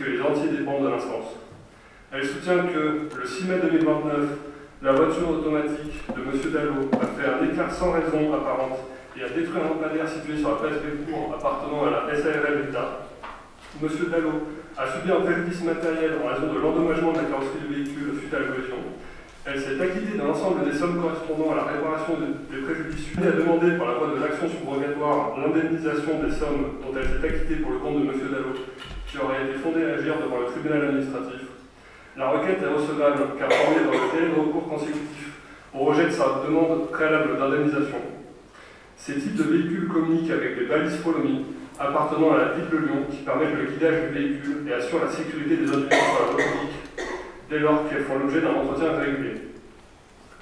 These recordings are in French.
que les entiers dépendent de l'instance. Elle soutient que le 6 mai 2029, la voiture automatique de M. Dallot a fait un écart sans raison apparente et a détruit un lampadaire situé sur la place Bellecour appartenant à la SARL d'État. M. Dallot a subi un préjudice matériel en raison de l'endommagement de la carrosserie du véhicule suite à la collision. Elle s'est acquittée de l'ensemble des sommes correspondant à la réparation des préjudices subis a demandé par la voie de l'action subrogatoire l'indemnisation des sommes dont elle s'est acquittée pour le compte de M. Dallot, qui aurait été fondée à agir devant le tribunal administratif. La requête est recevable car formée dans le délai de recours consécutif au rejet de sa demande préalable d'indemnisation. Ces types de véhicules communiquent avec des balises Follomi appartenant à la ville de Lyon qui permettent le guidage du véhicule et assurent la sécurité des individus sur la voie publique dès lors qu'elles font l'objet d'un entretien régulier.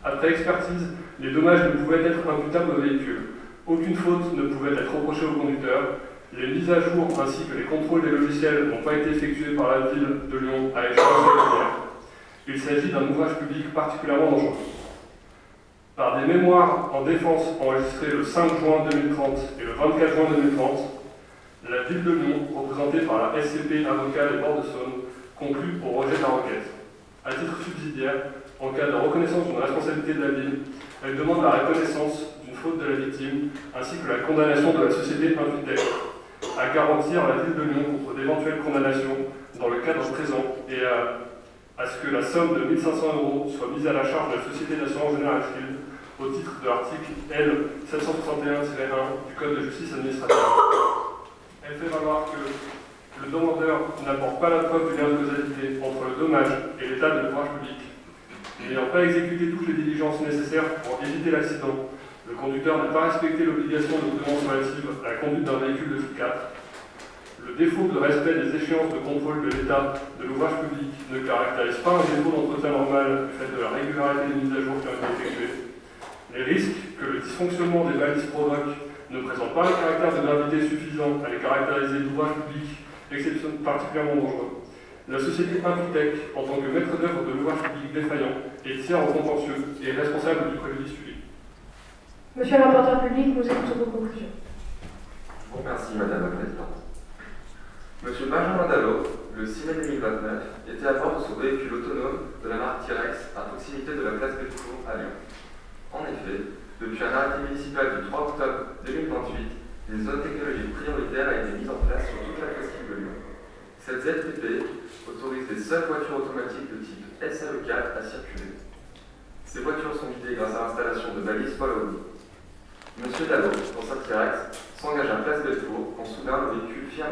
Après expertise, les dommages ne pouvaient être imputables au véhicule. Aucune faute ne pouvait être reprochée au conducteur. Les mises à jour ainsi que les contrôles des logiciels n'ont pas été effectués par la ville de Lyon à échéance régulière. Il s'agit d'un ouvrage public particulièrement dangereux. Par des mémoires en défense enregistrées le 5 juin 2030 et le 24 juin 2030, la ville de Lyon, représentée par la SCP Avocat des Bords de Saône, conclut au rejet de la requête. À titre subsidiaire, en cas de reconnaissance d'une responsabilité de la ville, elle demande la reconnaissance d'une faute de la victime ainsi que la condamnation de la société imputée à garantir la ville de Lyon contre d'éventuelles condamnations dans le cadre présent et à, à, ce que la somme de 1500 euros soit mise à la charge de la société d'assurance générale Shield au titre de l'article L 761-1 du Code de justice administrative. Elle fait valoir que le demandeur n'apporte pas la preuve du lien de causalité entre le dommage et l'état de l'ouvrage public. N'ayant pas exécuté toutes les diligences nécessaires pour éviter l'accident, conducteur n'a pas respecté l'obligation de prudence relative à la conduite d'un véhicule de type 4. Le défaut de respect des échéances de contrôle de l'état de l'ouvrage public ne caractérise pas un défaut d'entretien normal du fait de la régularité des mises à jour qui ont été effectuées. Les risques que le dysfonctionnement des balises provoque ne présentent pas un caractère de gravité suffisant à les caractériser d'ouvrage public particulièrement dangereux. La société Impitech, en tant que maître d'œuvre de l'ouvrage public défaillant, est tiers au contentieux et responsable du préjudice subi. Monsieur le rapporteur public, nous écoutons vos conclusions. Je vous Madame la Présidente. Monsieur Benjamin Dallot, le 6 mai 2029, était à bord de son véhicule autonome de la marque T-Rex à proximité de la place Bellecour à Lyon. En effet, depuis un arrêté municipal du 3 octobre 2028, une zone technologique prioritaire a été mise en place sur toute la presqu'île de Lyon. Cette ZPP autorise les seules voitures automatiques de type SAE4 à circuler. Ces voitures sont guidées grâce à l'installation de balises Follow Monsieur Dallot, sa T-Rex, s'engage à Place Bellecour en soudant le véhicule Fiat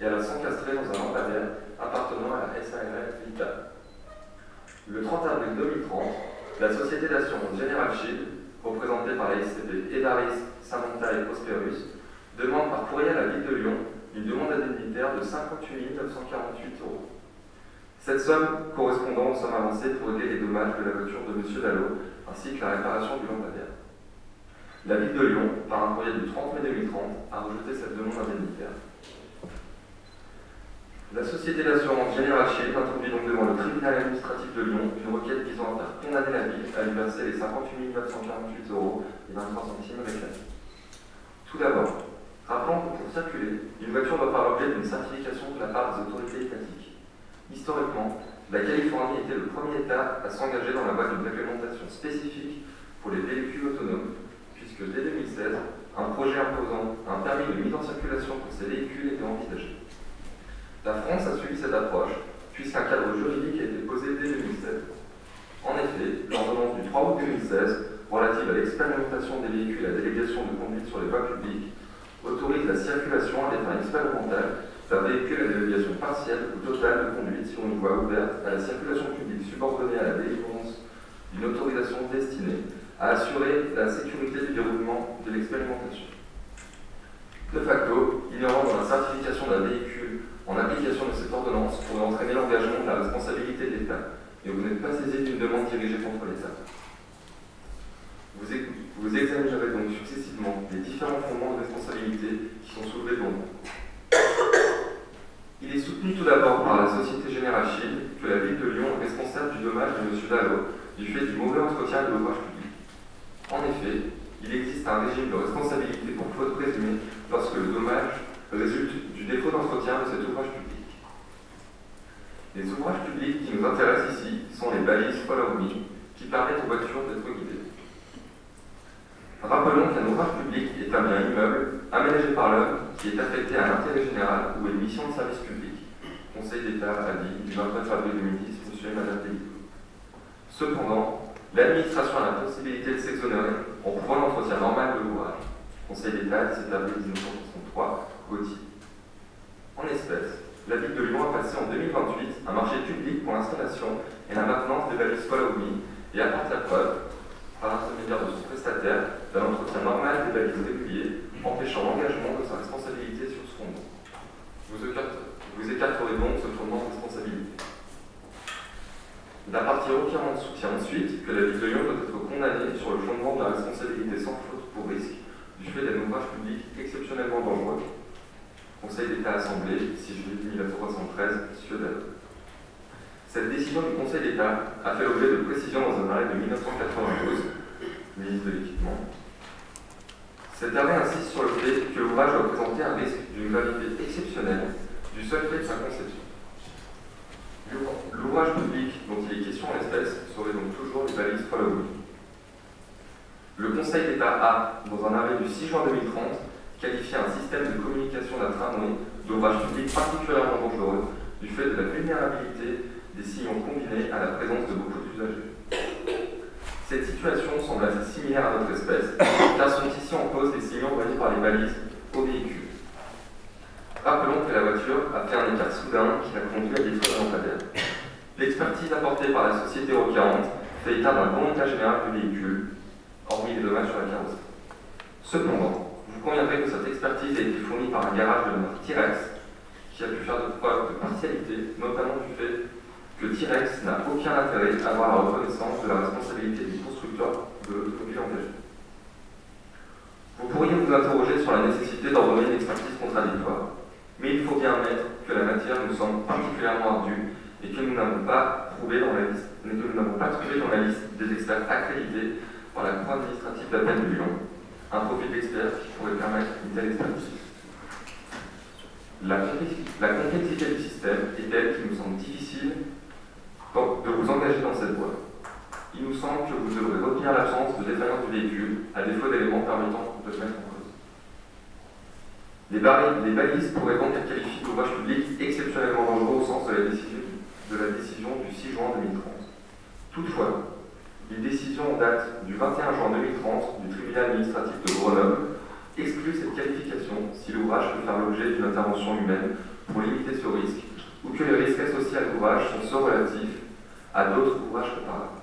et à la s'encastrer dans un lampadaire appartenant à la SARL Vita. Le 30 avril 2030, la société d'assurance General Shield, représentée par la SCP Edaris, Samantha et Prosperus, demande par courrier à la ville de Lyon une demande indemnitaire de 58 948 euros. Cette somme correspondant aux sommes avancées pour régler les dommages de la voiture de M. Dallot ainsi que la réparation du lampadaire. La ville de Lyon, par un courrier du 30 mai 2030, a rejeté cette demande indemnitaire. La Société d'assurance Générale Shield introduit donc devant le tribunal administratif de Lyon une requête visant à faire condamner la ville à lui verser les 58 948 euros et 23 centimes réclamés. Tout d'abord, rappelons que pour circuler, une voiture doit faire l'objet d'une certification de la part des autorités étatiques. Historiquement, la Californie était le premier État à s'engager dans la voie d'une réglementation spécifique pour les véhicules autonomes, puisque dès 2016, un projet imposant un permis de mise en circulation pour ces véhicules était envisagé. La France a suivi cette approche puisqu'un cadre juridique a été posé dès 2016. En effet, l'ordonnance du 3 août 2016 relative à l'expérimentation des véhicules à délégation de conduite sur les voies publiques autorise la circulation à des fins expérimentales d'un véhicule à délégation partielle ou totale de conduite sur une voie ouverte à la circulation publique subordonnée à la délivrance d'une autorisation destinée à assurer la sécurité du déroulement de l'expérimentation. De facto, ignorant dans la certification d'un véhicule en application de cette ordonnance pourrait entraîner l'engagement de la responsabilité de l'État, et vous n'êtes pas saisi d'une demande dirigée contre l'État. Vous, vous examinerez donc successivement les différents fondements de responsabilité qui sont soulevés pour vous. Il est soutenu tout d'abord par la Société Générale Chine que la ville de Lyon est responsable du dommage de M. Dallot du fait du mauvais entretien de l'ouvrage public. En effet, il existe un régime de responsabilité pour faute présumée lorsque le dommage résulte du défaut d'entretien de cet ouvrage public. Les ouvrages publics qui nous intéressent ici sont les balises Follow Me qui permettent aux qui a pu faire de preuves de partialité, notamment du fait que T-Rex n'a aucun intérêt à avoir la reconnaissance de la responsabilité du constructeur de l'automobile. Vous pourriez vous interroger sur la nécessité d'ordonner une expertise contradictoire, mais il faut bien admettre que la matière nous semble particulièrement ardue et que nous n'avons pas trouvé dans la liste, pas trouvé dans la liste des experts accrédités par la Cour administrative d'appel de Lyon, un profil d'expert qui pourrait permettre une telle expertise. La, complexité du système est telle qu'il nous semble difficile de vous engager dans cette voie. Il nous semble que vous devrez retenir l'absence de défaillance du véhicule, à défaut d'éléments permettant de se mettre en cause. Les, balises pourraient donc être qualifiées d'ouvrage public exceptionnellement dangereux au sens de la, décision, de la décision du 6 juin 2030. Toutefois, une décision en date du 21 juin 2030 du tribunal administratif de Grenoble exclut cette qualification si l'ouvrage peut faire l'objet d'une intervention humaine pour limiter ce risque ou que les risques associés à l'ouvrage sont so relatifs à d'autres ouvrages comparables.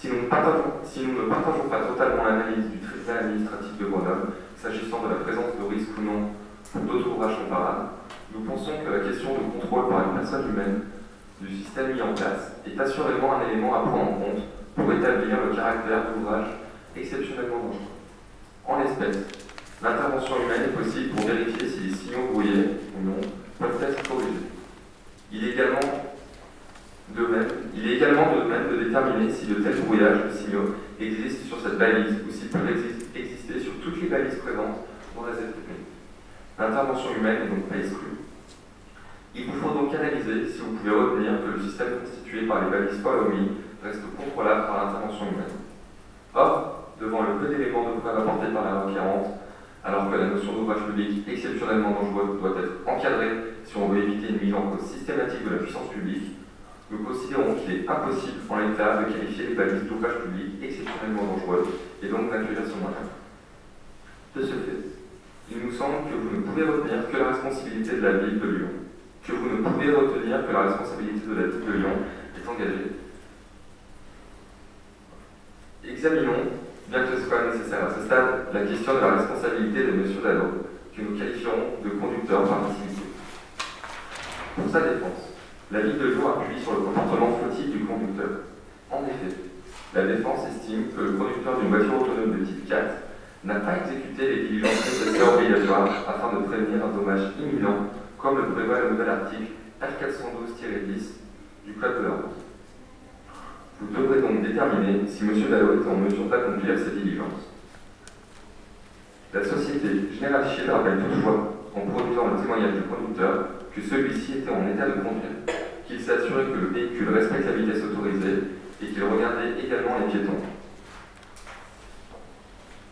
Si nous, ne partageons pas totalement l'analyse du tribunal administratif de Grenoble, s'agissant de la présence de risques ou non pour d'autres ouvrages comparables, nous pensons que la question de contrôle par une personne humaine du système mis en place est assurément un élément à prendre en compte pour établir le caractère d'ouvrage exceptionnellement dangereux. En l'espèce, l'intervention humaine est possible pour vérifier si les signaux brouillés ou non peuvent être corrigés. Il est également de même, il est également de même de déterminer si de tels brouillages de signaux existent sur cette balise ou s'ils peuvent exister sur toutes les balises présentes dans la ZTP. L'intervention humaine n'est donc pas exclue. Il vous faut donc analyser si vous pouvez retenir que le système constitué par les balises Me reste contrôlable par l'intervention humaine. Or, devant le peu d'éléments de preuve apportés par la requérante, alors que la notion d'ouvrage public exceptionnellement dangereux doit être encadrée si on veut éviter une mise en cause systématique de la puissance publique, nous considérons qu'il est impossible en l'état de qualifier les balises d'ouvrage public exceptionnellement dangereuses et donc d'accueillir ce moyen. De ce fait, il nous semble que vous ne pouvez retenir que la responsabilité de la ville de Lyon, que vous ne pouvez retenir que la responsabilité de la ville de Lyon est engagée. Examinons, bien que ce soit nécessaire à ce stade, la question de la responsabilité de M. Dallot, que nous qualifions de conducteur par Pour sa défense, la ville de Lyon appuie sur le comportement fautif du conducteur. En effet, la défense estime que le conducteur d'une voiture autonome de type 4 n'a pas exécuté les diligences nécessaires obligatoires afin de prévenir un dommage imminent, comme le prévoit le nouvel article R412-10 du Code de la route. Vous devrez donc déterminer si M. Dallot est en mesure d'accomplir ces diligences. La société Général Shield rappelle toutefois, en produisant le témoignage du conducteur, que celui-ci était en état de conduire, qu'il s'assurait que le véhicule respecte la vitesse autorisée et qu'il regardait également les piétons.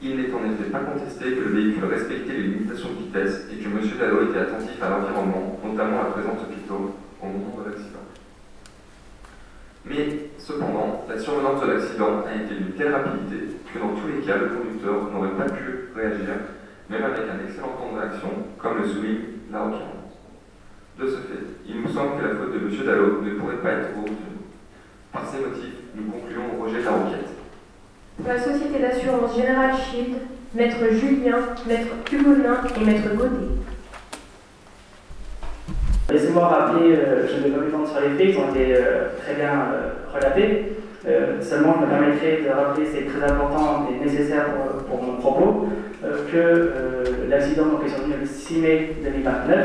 Il n'est en effet pas contesté que le véhicule respectait les limitations de vitesse et que M. Dallot était attentif à l'environnement, notamment à la présence de au moment de l'accident. Mais, cependant, la survenance de l'accident a été d'une telle rapidité que dans tous les cas, le conducteur n'aurait pas pu réagir, même avec un excellent temps de réaction, comme le souligne la requérante. De ce fait, il nous semble que la faute de M. Dallot ne pourrait pas être retenue. Par ces motifs, nous concluons au rejet de la requête. La société d'assurance Générale Shield, Maître Julien, Maître Hugonin et Maître Gauthier. Laissez-moi rappeler, euh, je ne vais pas m'étendre sur les faits, ils ont été euh, très bien euh, relatés. Seulement, je me permettrai de rappeler, c'est très important et nécessaire pour, mon propos, que l'accident est survenu le 6 mai 2029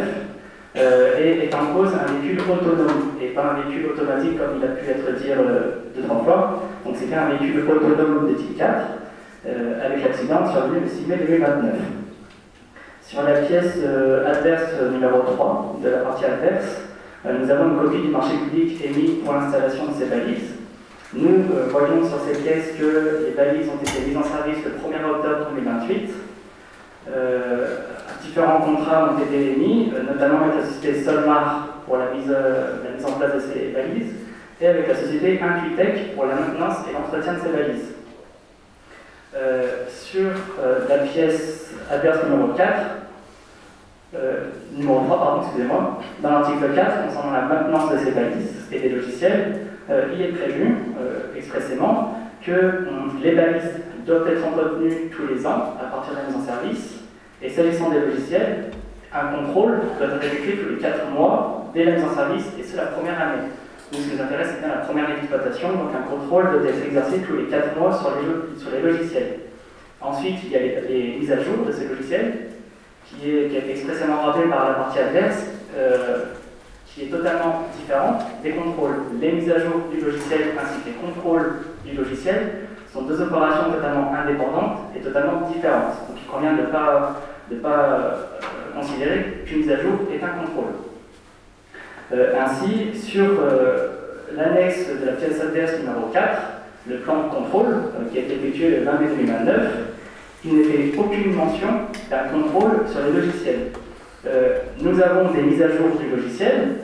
et est en cause un véhicule autonome et pas un véhicule automatique comme il a pu être dit deux, trois fois. Donc, c'était un véhicule autonome de type 4 avec l'accident survenu le 6 mai 2029. Sur la pièce euh, adverse numéro 3 de la partie adverse, euh, nous avons une copie du marché public émis pour l'installation de ces balises. Nous euh, voyons sur ces pièces que les balises ont été mises en service le 1er octobre 2028. différents contrats ont été émis, notamment avec la société Solmar pour la mise, la mise en place de ces balises et avec la société Intuitech pour la maintenance et l'entretien de ces balises. Euh, sur euh, la pièce adverse numéro 4, euh, numéro 3, pardon, excusez-moi, dans l'article 4, concernant la maintenance de ces balises et des logiciels, il est prévu expressément que les balises doivent être entretenues tous les ans à partir de la mise en service, et s'agissant des logiciels, un contrôle doit être effectué tous les 4 mois dès la mise en service, et c'est la première année. Ce qui nous intéresse, c'est la première exploitation, donc un contrôle doit être exercé tous les 4 mois sur les, sur les logiciels. Ensuite, il y a les, mises à jour de ces logiciels, qui, est, qui a été expressément rappelé par la partie adverse, euh, qui est totalement différente des contrôles. Les mises à jour du logiciel ainsi que les contrôles du logiciel sont deux opérations totalement indépendantes et totalement différentes. Donc il convient de ne pas, de pas euh, considérer qu'une mise à jour est un contrôle. Euh, ainsi, sur euh, l'annexe de la pièce adverse numéro 4, le plan de contrôle euh, qui a été effectué le 20 mai 2029, il n'est fait aucune mention d'un contrôle sur les logiciels. nous avons des mises à jour du logiciel,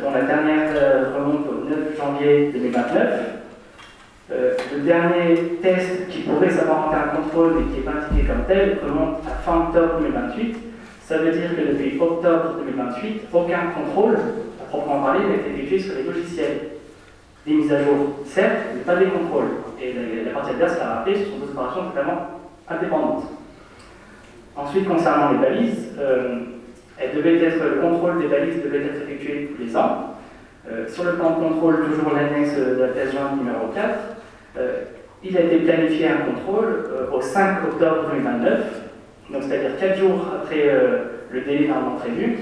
dont la dernière remonte au 9 janvier 2029. le dernier test qui pourrait s'apparenter à un contrôle mais qui n'est pas comme tel remonte à fin octobre 2028. Ça veut dire que depuis octobre 2028, aucun contrôle proprement parler, n'a été effectué sur les logiciels. Des mises à jour, certes, mais pas des contrôles. Et la, partie adverse l'a rappelé, ce sont deux opérations totalement indépendantes. Ensuite, concernant les balises, euh, le contrôle des balises devait être effectué tous les ans. Euh, sur le plan de contrôle, toujours l'annexe de la jointe numéro 4, euh, il a été planifié un contrôle au 5 octobre 2029, donc c'est-à-dire 4 jours après le délai normalement prévu,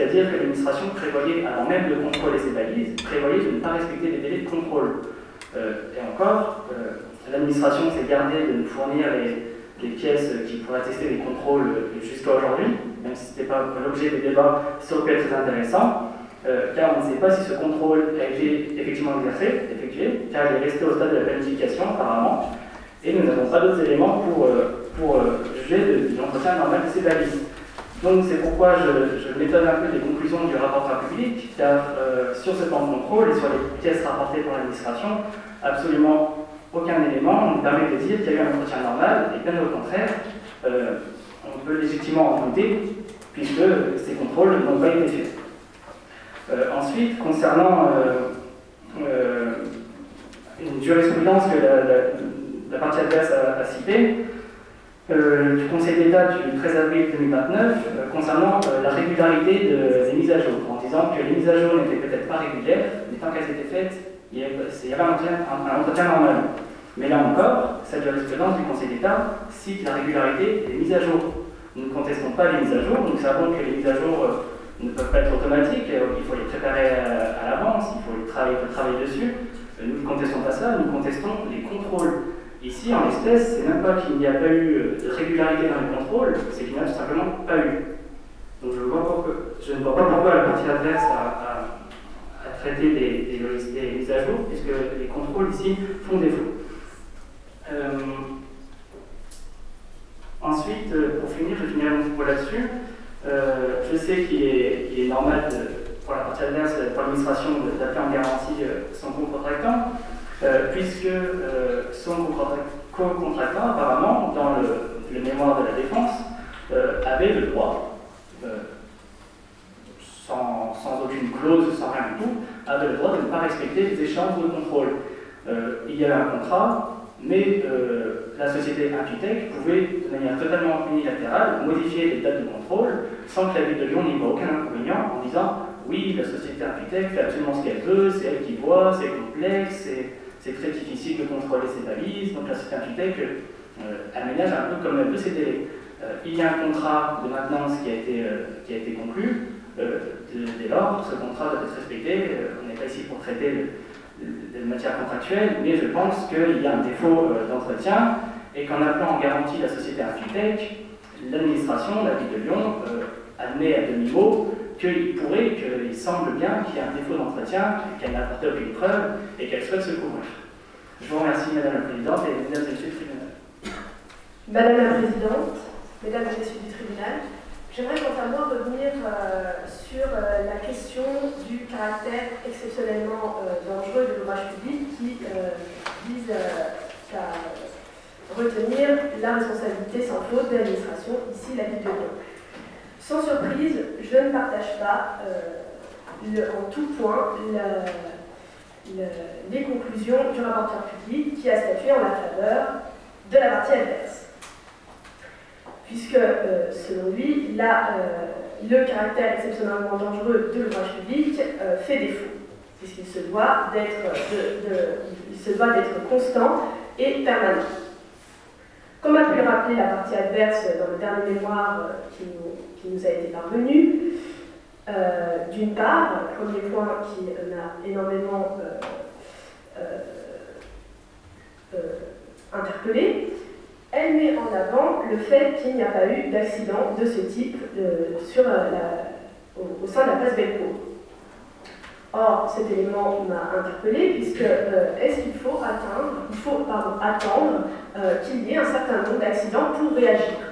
c'est-à-dire que l'administration prévoyait, avant même de contrôler ces balises, prévoyait de ne pas respecter les délais de contrôle. Euh, et encore, euh, l'administration s'est gardée de nous fournir les, pièces qui pourraient attester les contrôles jusqu'à aujourd'hui, même si ce n'était pas l'objet des débats, ça aurait pu être très intéressant, euh, car on ne sait pas si ce contrôle a été effectivement exercé, effectué, car il est resté au stade de la planification apparemment, et nous n'avons pas d'autres éléments pour, pour juger de, l'entretien normal de ces balises. Donc c'est pourquoi je, m'étonne un peu des conclusions du rapporteur public, car euh, sur ce plan de contrôle et sur les pièces rapportées par l'administration, absolument aucun élément ne permet de dire qu'il y a eu un entretien normal, et bien au contraire, euh, on peut légitimement en douter, puisque ces contrôles n'ont pas été faits. Euh, ensuite, concernant une jurisprudence que la, partie adverse a, a citée, du Conseil d'État du 13 avril 2029 euh, concernant euh, la régularité des mises à jour, en disant que les mises à jour n'étaient peut-être pas régulières, mais tant qu'elles étaient faites, il y avait, un, entretien normal. Mais là encore, cette jurisprudence du Conseil d'État cite la régularité des mises à jour. Nous ne contestons pas les mises à jour, nous savons que les mises à jour ne peuvent pas être automatiques, il faut les préparer à, l'avance, il faut, travailler, il faut travailler dessus. Nous ne contestons pas ça, nous contestons les contrôles. Ici, en l'espèce, c'est même pas qu'il n'y a pas eu de régularité dans les contrôles, c'est qu'il n'y a tout simplement pas eu. Donc je, ne vois pas pourquoi la partie adverse a, traité des, des, mises à jour, puisque les contrôles ici font défaut. Euh, ensuite, pour finir, je finirai mon propos là-dessus. Euh, je sais qu'il est, normal pour la partie adverse, pour l'administration, d'appeler en garantie euh, son contre-tractant. Euh, puisque euh, son co-contractant, apparemment, dans le, mémoire de la défense, euh, avait le droit, sans, aucune clause, sans rien du tout, avait le droit de ne pas respecter les échanges de contrôle. il y avait un contrat, mais la société Impitech pouvait, de manière totalement unilatérale, modifier les dates de contrôle sans que la ville de Lyon n'y voit aucun inconvénient en disant oui, la société Impitech fait absolument ce qu'elle veut, c'est elle qui voit, c'est complexe, c'est très difficile de contrôler ses valises, donc la société Impitech euh, aménage un peu comme elle veut ses délais. Euh, il y a un contrat de maintenance qui a été, euh, qui a été conclu, dès lors, ce contrat doit être respecté. on n'est pas ici pour traiter de, matière contractuelle, mais je pense qu'il y a un défaut d'entretien et qu'en appelant en garantie la société Impitech, l'administration, la ville de Lyon, admet à demi-mot qu'il pourrait, qu'il semble bien qu'il y a un défaut d'entretien, qu'elle n'a apporté aucune preuve et qu'elle souhaite se couvrir. Je vous remercie, Madame la Présidente, et Mesdames et Messieurs du tribunal. Madame la Présidente, Mesdames et Messieurs du tribunal, j'aimerais quant à moi revenir euh, sur euh, la question du caractère exceptionnellement euh, dangereux de l'ouvrage public qui vise à retenir la responsabilité sans faute de l'administration, ici la ville de Lyon. Sans surprise, je ne partage pas euh, en tout point les conclusions du rapporteur public qui a statué en la faveur de la partie adverse. Puisque, euh, selon lui, euh, le caractère exceptionnellement dangereux de l'ouvrage public fait défaut, puisqu'il se doit d'être constant et permanent. Comme a pu le rappeler la partie adverse dans le dernier mémoire qui nous qui nous a été parvenu. Euh, d'une part, premier point qui m'a énormément euh, euh, interpellé, elle met en avant le fait qu'il n'y a pas eu d'accident de ce type sur au, sein de la place Belcourt. Or, cet élément m'a interpellé puisque est-ce qu'il faut atteindre, il faut attendre qu'il y ait un certain nombre d'accidents pour réagir?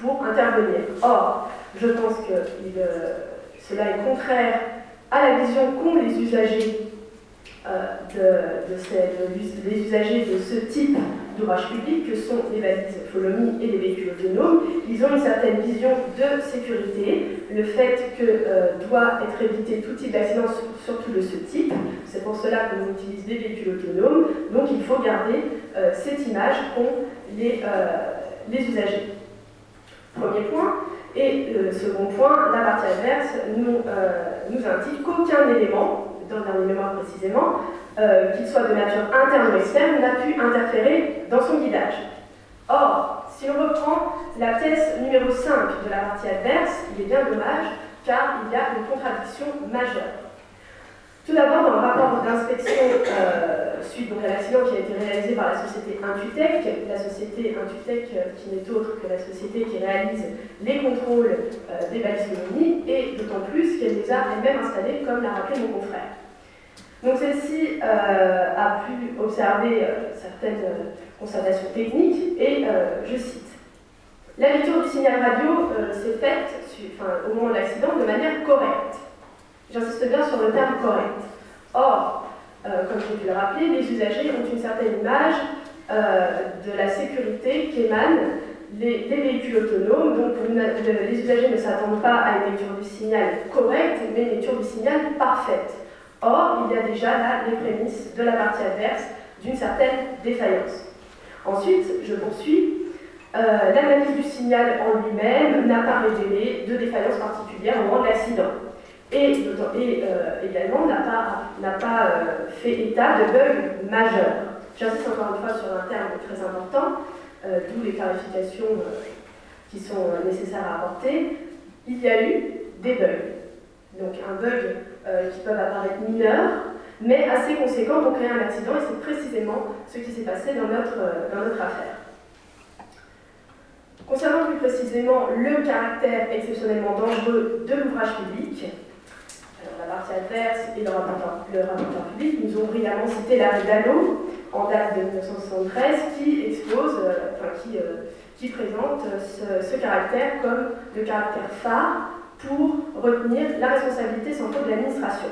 Pour intervenir. Or, je pense que euh, cela est contraire à la vision qu'ont les usagers euh, de, de, les usagers de ce type d'ouvrage public que sont les valises Follow et les véhicules autonomes. Ils ont une certaine vision de sécurité, le fait que euh, doit être évité tout type d'accident, surtout de ce type. C'est pour cela qu'on utilise des véhicules autonomes. Donc il faut garder cette image qu'ont les, les usagers. Premier point. Et le second point, la partie adverse nous, euh, nous indique qu'aucun élément, dans dernier mémoire précisément, euh, qu'il soit de nature interne ou externe, n'a pu interférer dans son guidage. Or, si on reprend la pièce numéro 5 de la partie adverse, il est bien dommage car il y a une contradiction majeure. Tout d'abord, dans le rapport d'inspection euh, suite à l'accident qui a été réalisé par la société Intutech, la société Intutech euh, qui n'est autre que la société qui réalise les contrôles euh, des balises et d'autant plus qu'elle les a elle-même installées, comme l'a rappelé mon confrère. Donc celle-ci a pu observer certaines constatations techniques et je cite La lecture du signal radio euh, s'est faite au moment de l'accident de manière correcte. J'insiste bien sur le terme correct. Or, euh, comme j'ai pu le rappeler, les usagers ont une certaine image de la sécurité qu'émanent les, véhicules autonomes. Donc, les usagers ne s'attendent pas à une lecture du signal correcte, mais une lecture du signal parfaite. Or, il y a déjà là les prémices de la partie adverse d'une certaine défaillance. Ensuite, je poursuis. Euh, l'analyse du signal en lui-même n'a pas révélé de défaillance particulière au moment de l'accident. Et, euh, également n'a pas, euh, fait état de bug majeur. J'insiste encore une fois sur un terme très important, d'où les clarifications qui sont nécessaires à apporter. Il y a eu des bugs. Donc un bug qui peut apparaître mineur, mais assez conséquent pour créer un accident, et c'est précisément ce qui s'est passé dans notre, affaire. Concernant plus précisément le caractère exceptionnellement dangereux de l'ouvrage public, partie adverse et le rapporteur, public nous ont brillamment cité l'arrêt d'Allo en date de 1973 qui expose, euh, enfin, qui, euh, qui, présente ce, caractère comme le caractère phare pour retenir la responsabilité sans faute de l'administration.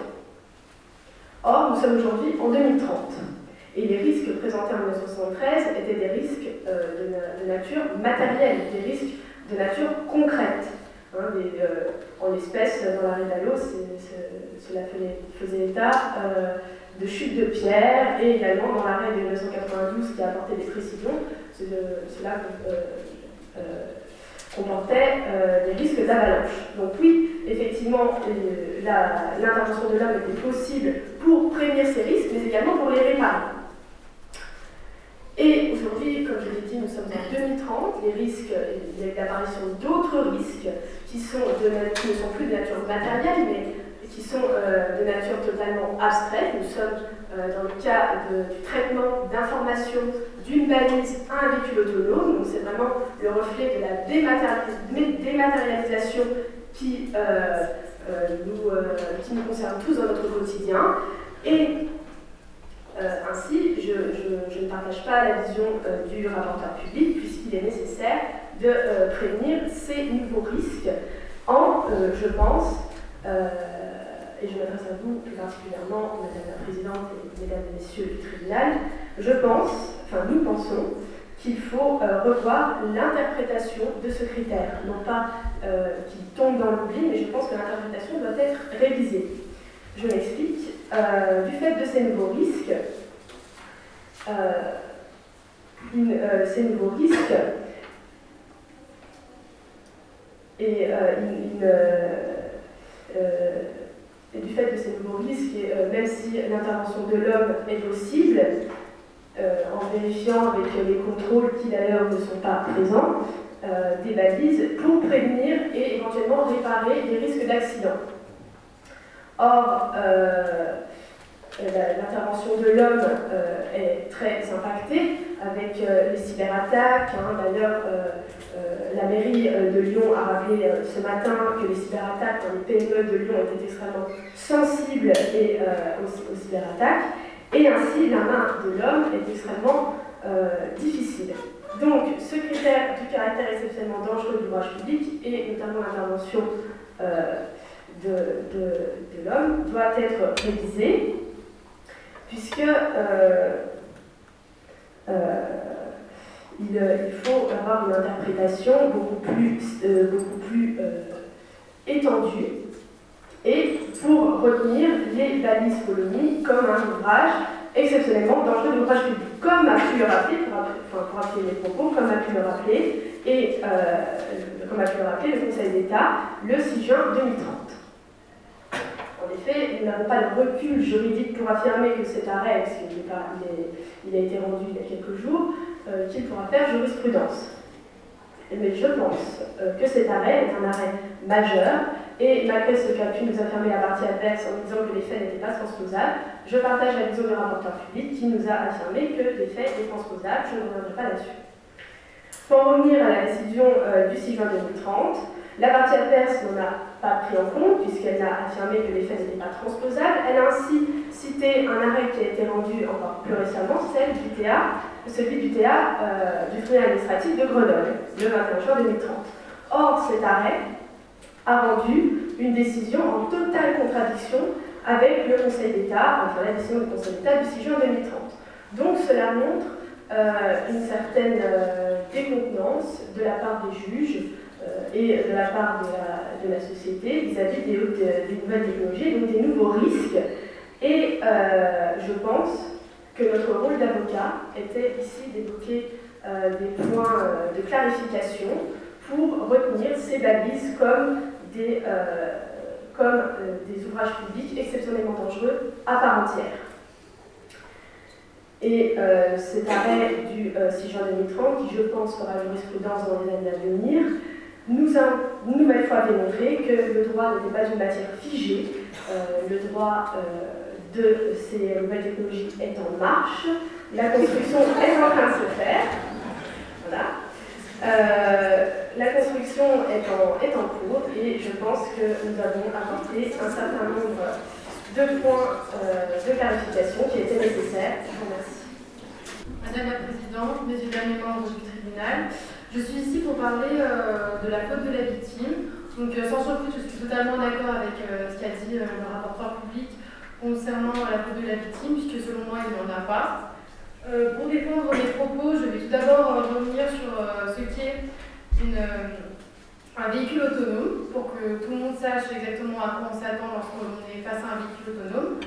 Or, nous sommes aujourd'hui en 2030. Et les risques présentés en 1973 étaient des risques euh, de, nature matérielle, des risques de nature concrète. Hein, euh, en l'espèce, dans l'arrêt d'Allo, cela faisait, état euh, de chutes de pierres et également dans l'arrêt de 1992 qui a apporté des précisions, cela comportait des risques d'avalanche. Donc oui, effectivement, l'intervention de l'homme était possible pour prévenir ces risques, mais également pour les réparer. Et aujourd'hui, comme je l'ai dit, nous sommes en 2030. Les risques, il y a l'apparition d'autres risques qui, sont de, ne sont plus de nature matérielle, mais qui sont euh, de nature totalement abstraite. Nous sommes euh, dans le cas du traitement d'informations d'une balise à un véhicule autonome. Donc c'est vraiment le reflet de la dématérialisation qui, euh, nous, qui nous concerne tous dans notre quotidien. Et euh, ainsi, je, ne partage pas la vision euh, du rapporteur public puisqu'il est nécessaire de euh, prévenir ces nouveaux risques en, je pense, et je m'adresse à vous plus particulièrement, Madame la Présidente et Mesdames et Messieurs du tribunal, je pense, enfin nous pensons, qu'il faut revoir l'interprétation de ce critère. Non pas qu'il tombe dans l'oubli, mais je pense que l'interprétation doit être révisée. Je m'explique. Euh, du fait de ces nouveaux risques, euh, euh, ces nouveaux risques et, du fait de ces nouveaux risques, même si l'intervention de l'homme est possible, en vérifiant avec les contrôles qui d'ailleurs ne sont pas présents, des balises pour prévenir et éventuellement réparer les risques d'accident. Or, euh, l'intervention de l'homme euh, est très impactée avec euh, les cyberattaques. Hein. D'ailleurs, la mairie de Lyon a rappelé ce matin que les cyberattaques dans les PME de Lyon étaient extrêmement sensibles aux, cyberattaques. Et ainsi, la main de l'homme est extrêmement difficile. Donc, ce critère du caractère exceptionnellement dangereux du l'ouvrage public et notamment l'intervention de, l'homme doit être révisé, puisque euh, euh, il, faut avoir une interprétation beaucoup plus, euh, beaucoup plus étendue et pour retenir les balises colonies comme un ouvrage exceptionnellement dangereux de l'ouvrage public, comme a pu le rappeler, pour, pour appuyer mes propos, comme a pu le rappeler, et comme a pu le rappeler le Conseil d'État le 6 juin 2030. En effet, nous n'avons pas de recul juridique pour affirmer que cet arrêt, parce qu'il il a été rendu il y a quelques jours, euh, qu'il pourra faire jurisprudence. Mais je pense euh, que cet arrêt est un arrêt majeur, et malgré ce qu'a pu nous affirmer la partie adverse en disant que les faits n'étaient pas transposables, je partage la vision du rapporteur public qui nous a affirmé que les faits étaient transposables, je ne reviendrai pas là-dessus. Pour revenir à la décision euh, du 6 juin 2030, la partie adverse n'en a pas pris en compte puisqu'elle a affirmé que les faits n'étaient pas transposables. Elle a ainsi cité un arrêt qui a été rendu encore plus récemment, celle du TA, celui du TA du tribunal administratif de Grenoble, le 21 juin 2030. Or, cet arrêt a rendu une décision en totale contradiction avec le Conseil d'État, enfin la décision du Conseil d'État du 6 juin 2030. Donc cela montre euh, une certaine euh, décontenance de la part des juges euh, et de la part de la, société vis-à-vis des, des, nouvelles technologies, donc des nouveaux risques. Et je pense que notre rôle d'avocat était ici d'évoquer des points de clarification pour retenir ces balises comme des, ouvrages publics exceptionnellement dangereux à part entière. Et euh, cet arrêt du 6 euh, juin 2030, qui je pense fera jurisprudence dans les années à venir, nous a une nouvelle fois démontré que le droit n'était pas une matière figée, euh, le droit de ces nouvelles technologies est en marche, la construction est en train de se faire, voilà. la construction est en, est en cours et je pense que nous avons apporté un certain nombre deux points euh, de clarification qui étaient nécessaires. Je vous remercie. Madame la Présidente, Messieurs les membres du tribunal, je suis ici pour parler euh, de la faute de la victime. Donc, euh, sans surprise, je suis totalement d'accord avec ce qu'a dit le rapporteur public concernant la faute de la victime, puisque selon moi, il n'y en a pas. pour défendre mes propos, je vais tout d'abord revenir sur ce qu'est un véhicule autonome pour que tout le monde sache exactement à quoi on s'attend lorsqu'on est face à un véhicule autonome.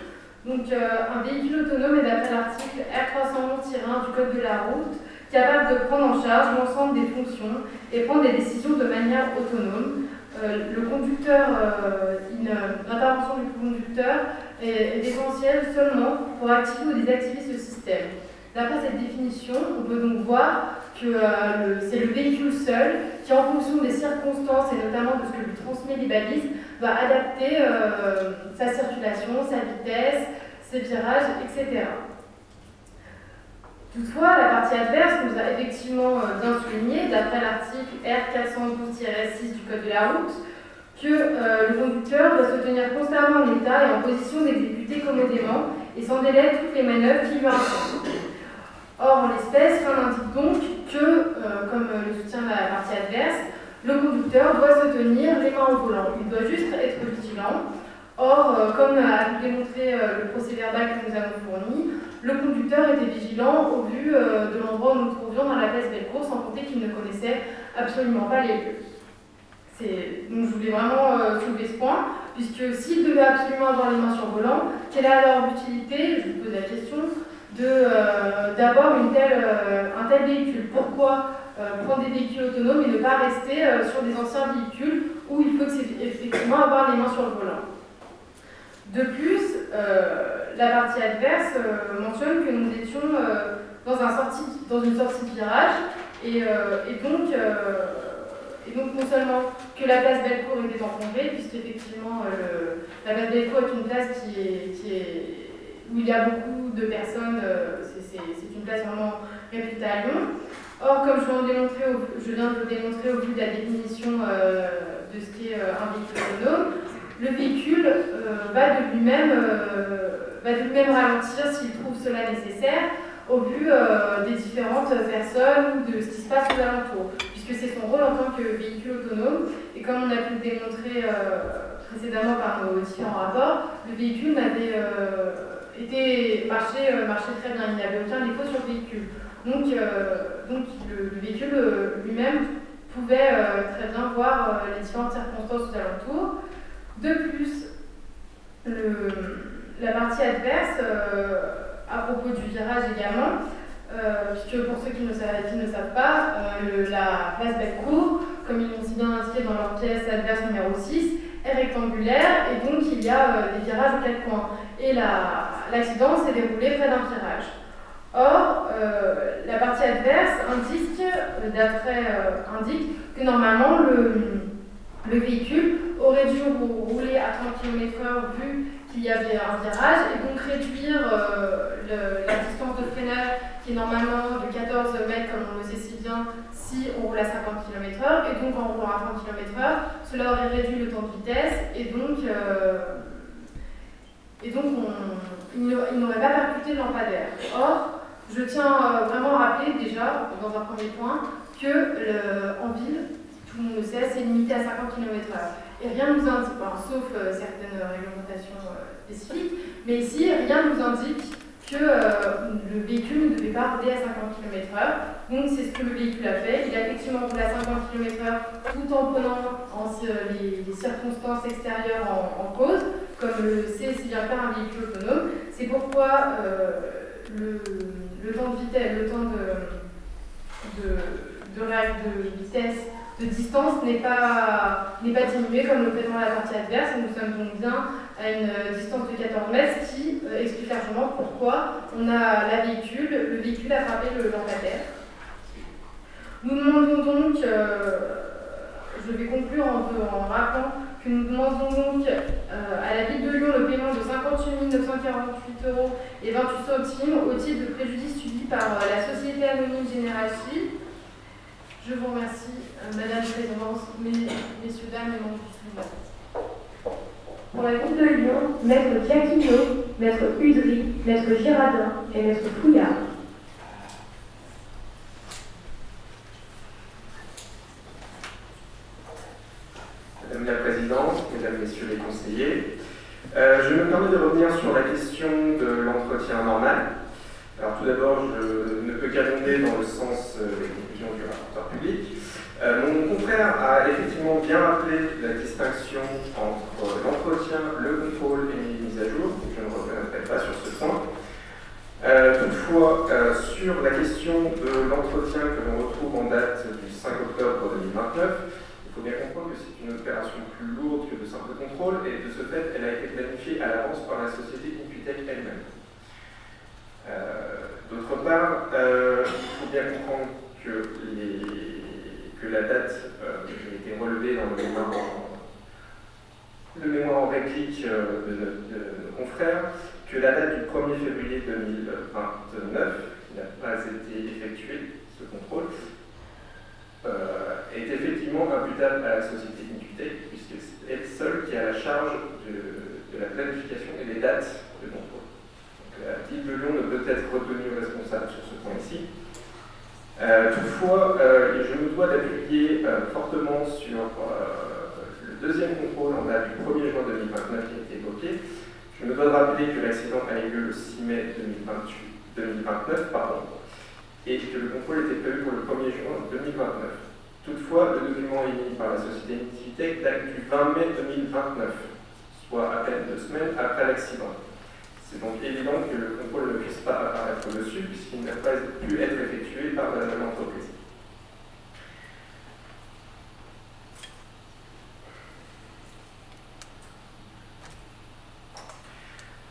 Donc euh, un véhicule autonome est d'après l'article R311-1 du Code de la route capable de prendre en charge l'ensemble des fonctions et prendre des décisions de manière autonome. Euh, le conducteur, euh, l'intervention du conducteur est, essentielle seulement pour activer ou désactiver ce système. D'après cette définition, on peut donc voir que euh, c'est le véhicule seul qui, en fonction des circonstances et notamment de ce que lui transmet les balises, va adapter euh, sa circulation, sa vitesse, ses virages, etc. Toutefois, la partie adverse nous a effectivement euh, bien souligné, d'après l'article R412-6 du Code de la route, que le conducteur doit se tenir constamment en état et en position d'exécuter commodément et sans délai toutes les manœuvres qui lui incombent. Or, en l'espèce, rien n'indique donc que, euh, comme le soutient la partie adverse, le conducteur doit se tenir les mains au volant. Il doit juste être vigilant. Or, euh, comme a démontré euh, le procès verbal que nous avons fourni, le conducteur était vigilant au vu de l'endroit où nous trouvions dans la place Belcourt, sans compter qu'il ne connaissait absolument pas les lieux. Donc je voulais vraiment soulever ce point, puisque s'il devait absolument avoir les mains sur le volant, quelle est alors l'utilité, je vous pose la question, euh, d'avoir euh, un tel véhicule? Pourquoi euh, prendre des véhicules autonomes et ne pas rester sur des anciens véhicules où il faut effectivement avoir les mains sur le volant? De plus, la partie adverse mentionne que nous étions sortie, dans une sortie de virage et, donc non seulement que la place Belcourt était encombrée, puisqu'effectivement la place Belcourt est une place qui est où il y a beaucoup de personnes, euh, c'est une place vraiment réputée à Lyon. Or, comme je démontrer je viens de le démontrer au vu de la définition euh, de ce qu'est euh, un véhicule autonome, le véhicule va de lui-même lui ralentir s'il trouve cela nécessaire au vu des différentes personnes ou de ce qui se passe aux alentours, puisque c'est son rôle en tant que véhicule autonome. Et comme on a pu le démontrer précédemment par nos différents rapports, le véhicule n'avait euh, marchait très bien, il n'y avait aucun défaut sur le véhicule. Donc, euh, le, véhicule euh, lui-même pouvait très bien voir les différentes circonstances aux alentours. De plus, le, la partie adverse, à propos du virage également, puisque pour ceux qui ne savent, savent pas, la place comme ils l'ont si bien indiqué dans leur pièce adverse numéro 6, est rectangulaire et donc il y a des virages aux quatre coins et l'accident s'est déroulé près d'un virage. Or, euh, la partie adverse indique, euh, d'après euh, indique que normalement le, le, véhicule aurait dû rouler à 30 km/h vu qu'il y avait un virage et donc réduire la distance de freinage qui est normalement de 14 mètres comme on le sait si bien si on roule à 50 km/h et donc en roulant à 30 km/h cela aurait réduit le temps de vitesse et donc et donc, il n'aurait pas percuté le lampadaire. Or, Je tiens euh, vraiment à rappeler déjà, dans un premier point, que en ville, tout le monde le sait, c'est limité à 50 km/h. Et rien ne nous indique, sauf euh, certaines réglementations spécifiques, mais ici, rien ne nous indique que le véhicule ne devait pas rouler à 50 km/h. Donc c'est ce que le véhicule a fait. Il a effectivement roulé à 50 km/h tout en prenant les, circonstances extérieures en, cause, comme le sait si bien faire un véhicule autonome. C'est pourquoi le, le temps de vitesse, le temps de, de, de, vitesse, de distance n'est pas, pas diminué comme le fait dans la partie adverse. nous sommes donc bien à une distance de 14 mètres, qui euh, explique largement pourquoi on a véhicule, le véhicule a frappé le lampadaire. Nous demandons donc, euh, je vais conclure en, rappelant que nous demandons donc euh, à la ville de Lyon le paiement de 58 948 euros et 28 centimes au titre de préjudice subi par euh, la société anonyme Général Je vous remercie, euh, Madame la Présidente, messieurs, dames et membres du Pour la ville de Lyon, Maître Giacchino, Maître Udry, Maître Girardin et Maître Fouillard. Madame la Présidente, Mesdames, Messieurs les conseillers, euh, je me permets de revenir sur la question de l'entretien normal. Alors tout d'abord, je ne peux qu'abonder dans le sens euh, des conclusions du rapporteur public. Euh, mon confrère a effectivement bien rappelé la distinction entre l'entretien, le contrôle et les mises à jour, je ne reviendrai pas sur ce point. toutefois, sur la question de l'entretien que l'on retrouve en date du 5 octobre 2029, il faut bien comprendre que c'est une opération plus lourde que de simple contrôle et de ce fait, elle a été planifiée à l'avance par la société Inquitec elle-même. Euh, d'autre part, euh, il faut bien comprendre que, la date euh, qui a été relevée dans le mémoire en, réplique de, nos confrères, que la date du 1er février 2029 n'a pas été effectuée, ce contrôle, est effectivement imputable à la société Inutech, puisque c'est elle seule qui a la charge de, la planification et des dates. Ville de Lyon ne peut être retenue responsable sur ce point ci euh, toutefois, euh, je me dois d'appuyer fortement sur le deuxième contrôle en date du 1er juin 2029 qui a été évoqué. Je me dois de rappeler que l'accident a eu lieu le 6 mai 2028, 2029 pardon, et que le contrôle était prévu pour le 1er juin 2029. Toutefois, le document émis par la société Intivitech date du 20 mai 2029, soit à peine deux semaines après l'accident. C'est donc évident que le contrôle ne puisse pas apparaître dessus puisqu'il n'a pas pu être effectué par la même entreprise.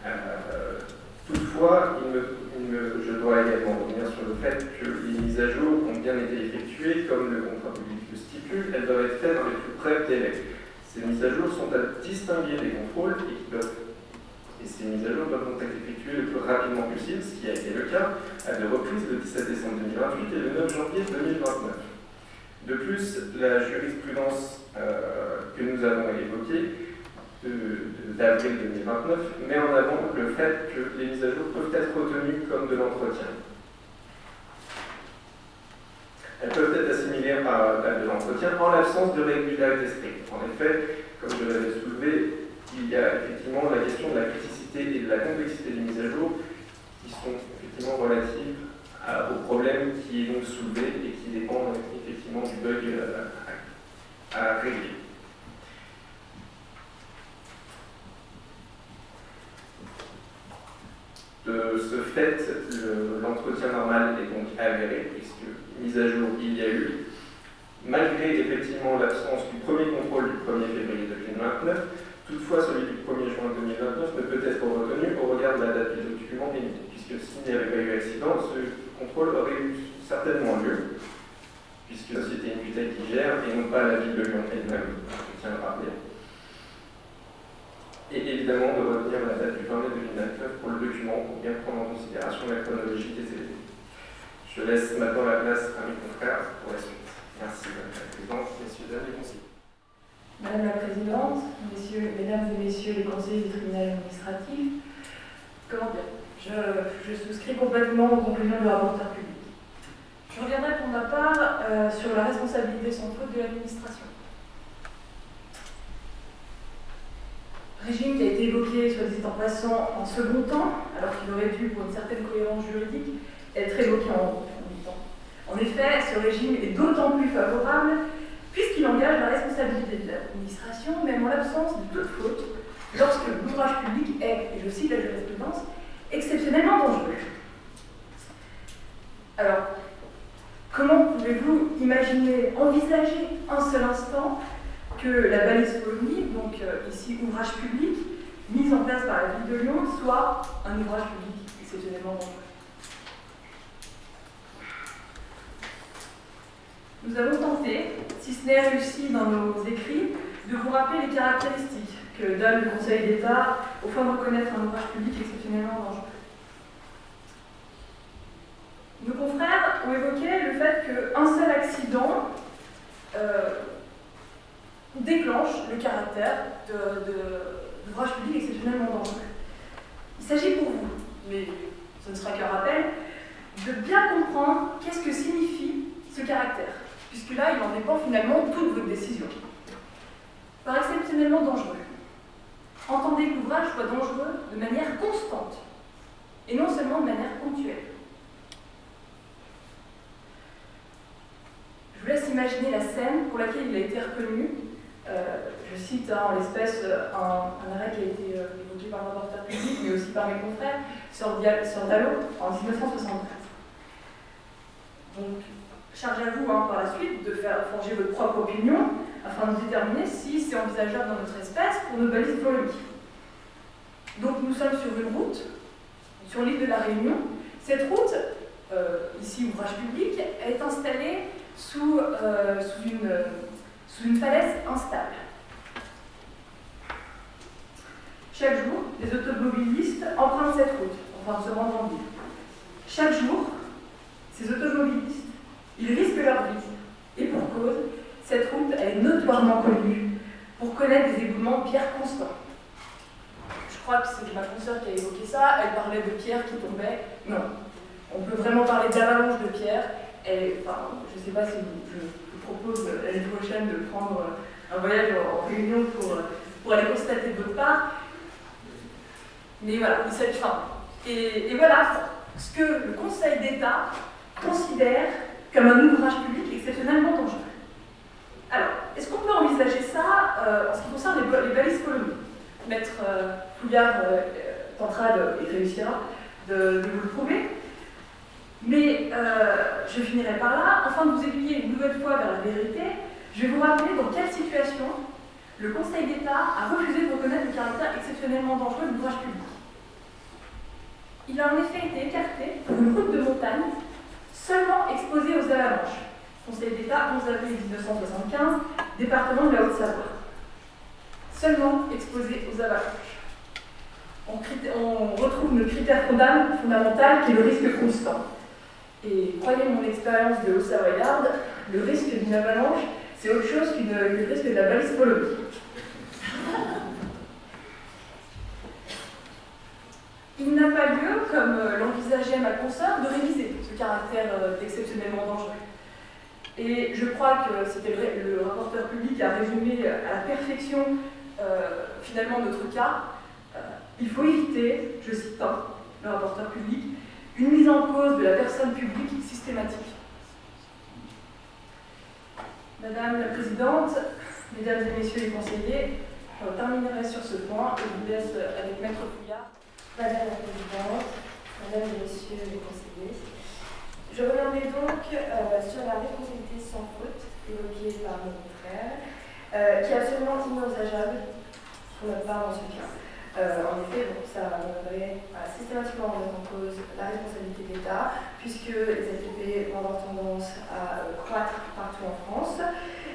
Euh, toutefois, il me je dois également revenir sur le fait que les mises à jour ont bien été effectuées comme le contrat public le stipule, elles doivent être faites dans les plus brefs délais. Ces mises à jour sont à distinguer des contrôles et, qui doivent, et ces mises à jour doivent donc être effectuées le plus rapidement possible, ce qui a été le cas à deux reprises le 17 décembre 2028 et le 9 janvier 2029. De plus, la jurisprudence euh, que nous avons évoquée d'avril 2029 met en avant le fait que les mises à jour peuvent être retenues comme de l'entretien. Elles peuvent être assimilées à, de l'entretien en l'absence de régularité stricte. En effet, comme je l'avais soulevé, il y a effectivement la question de la criticité et de la complexité des mises à jour qui sont effectivement relatives au problème qui est donc soulevé et qui dépend effectivement du bug à régler. De ce fait, l'entretien normal est donc avéré, puisque mise à jour il y a eu, malgré effectivement l'absence du premier contrôle du 1er février 2029, toutefois celui du 1er juin 2029 ne peut être retenu au regard de la date du document émis, puisque s'il n'y avait pas eu accident, ce contrôle aurait eu certainement lieu, puisque la société Inutech qui gère et non pas la ville de Lyon elle-même, je tiens à rappeler et évidemment de retenir la date du 20 mai 2029 pour le document pour bien prendre en considération la chronologie des événements. Je laisse maintenant la place à mes confrères pour la suite. Merci Madame la Présidente, Messieurs, Dames les conseillers. Madame la Présidente, messieurs, Mesdames et Messieurs les conseillers du tribunal administratif, comment dire je, souscris complètement aux conclusions du rapporteur public. Je reviendrai pour ma part euh, sur la responsabilité sans faute de l'administration. Régime qui a été évoqué, soit dit en passant, en second temps, alors qu'il aurait dû, pour une certaine cohérence juridique, être évoqué en premier temps. En effet, ce régime est d'autant plus favorable puisqu'il engage la responsabilité de l'administration, même en l'absence de toute faute, lorsque l'ouvrage public est, et je cite la jurisprudence, exceptionnellement dangereux. Alors, comment pouvez-vous imaginer, envisager un seul instant que la balise Polony, donc euh, ici ouvrage public, mise en place par la ville de Lyon, soit un ouvrage public exceptionnellement dangereux Nous avons tenté, si ce n'est réussi dans nos écrits, de vous rappeler les caractéristiques que donne le Conseil d'État au fond de reconnaître un ouvrage public exceptionnellement dangereux. Nos confrères ont évoqué le fait qu'un seul accident euh, déclenche le caractère d'ouvrage de, public exceptionnellement dangereux. Il s'agit pour vous, mais ce ne sera qu'un rappel, de bien comprendre qu'est-ce que signifie ce caractère, puisque là, il en dépend finalement toute votre décision. Par exceptionnellement dangereux, entendez que l'ouvrage soit dangereux de manière constante, et non seulement de manière ponctuelle. Je vous laisse imaginer la scène pour laquelle il a été reconnu. Euh, je cite hein, en l'espèce un, arrêt qui a été euh, évoqué par le rapporteur public, mais aussi par mes confrères, sur, sur Dallo en 1973. Donc, charge à vous hein, par la suite de faire forger votre propre opinion afin de déterminer si c'est envisageable dans notre espèce pour nos balises volumiques. Donc nous sommes sur une route, sur l'île de la Réunion. Cette route, euh, ici ouvrage public, est installée euh, sous, une, sous une falaise instable. Chaque jour, les automobilistes empruntent cette route, afin de se rendre en ville. Chaque jour, ces automobilistes, ils risquent leur vie. Et pour cause, cette route, est notoirement connue pour connaître des éboulements pierres constants. Je crois que c'est ma consoeur qui a évoqué ça, elle parlait de pierres qui tombaient. Non, on peut vraiment parler d'avalanche de pierres. Enfin, je ne sais pas si je vous propose l'année prochaine de prendre un voyage en réunion pour, pour aller constater de votre part. Mais voilà, cette fin. Et, et voilà ce que le Conseil d'État considère comme un ouvrage public exceptionnellement dangereux. Alors, est-ce qu'on peut envisager ça euh, en ce qui concerne les, balises colonies Maître euh, Fouillard euh, tentera de, et réussira de, vous le prouver. Mais je finirai par là. Afin de vous aiguiller une nouvelle fois vers la vérité, je vais vous rappeler dans quelle situation le Conseil d'État a refusé de reconnaître le caractère exceptionnellement dangereux de l'ouvrage public. Il a en effet été écarté pour une route de montagne seulement exposée aux avalanches. Conseil d'État, 11 avril 1975, département de la Haute-Savoie. Seulement exposé aux avalanches. On, retrouve le critère fondamental qui est le risque constant. Et croyez mon expérience de Haute-Savoyarde, le risque d'une avalanche, c'est autre chose que le risque de la balise. Il n'a pas lieu, comme l'envisageait ma consoeur, de réviser ce caractère euh, exceptionnellement dangereux. Et je crois que c'était le, rapporteur public a résumé à la perfection euh, finalement notre cas. Euh, il faut éviter, je cite pas le rapporteur en cause de la personne publique systématique. Madame la Présidente, Mesdames et Messieurs les conseillers, je terminerai sur ce point et vous laisse avec Maître Fouillard. Madame la Présidente, Mesdames et Messieurs les conseillers, je reviendrai donc euh, sur la responsabilité sans faute évoquée par mon frère, euh, qui est absolument inenvisageable pour notre part dans ce cas. Euh, en effet, ça viendrait systématiquement remettre en cause la responsabilité de l'État, puisque les ATP vont avoir tendance à croître partout en France.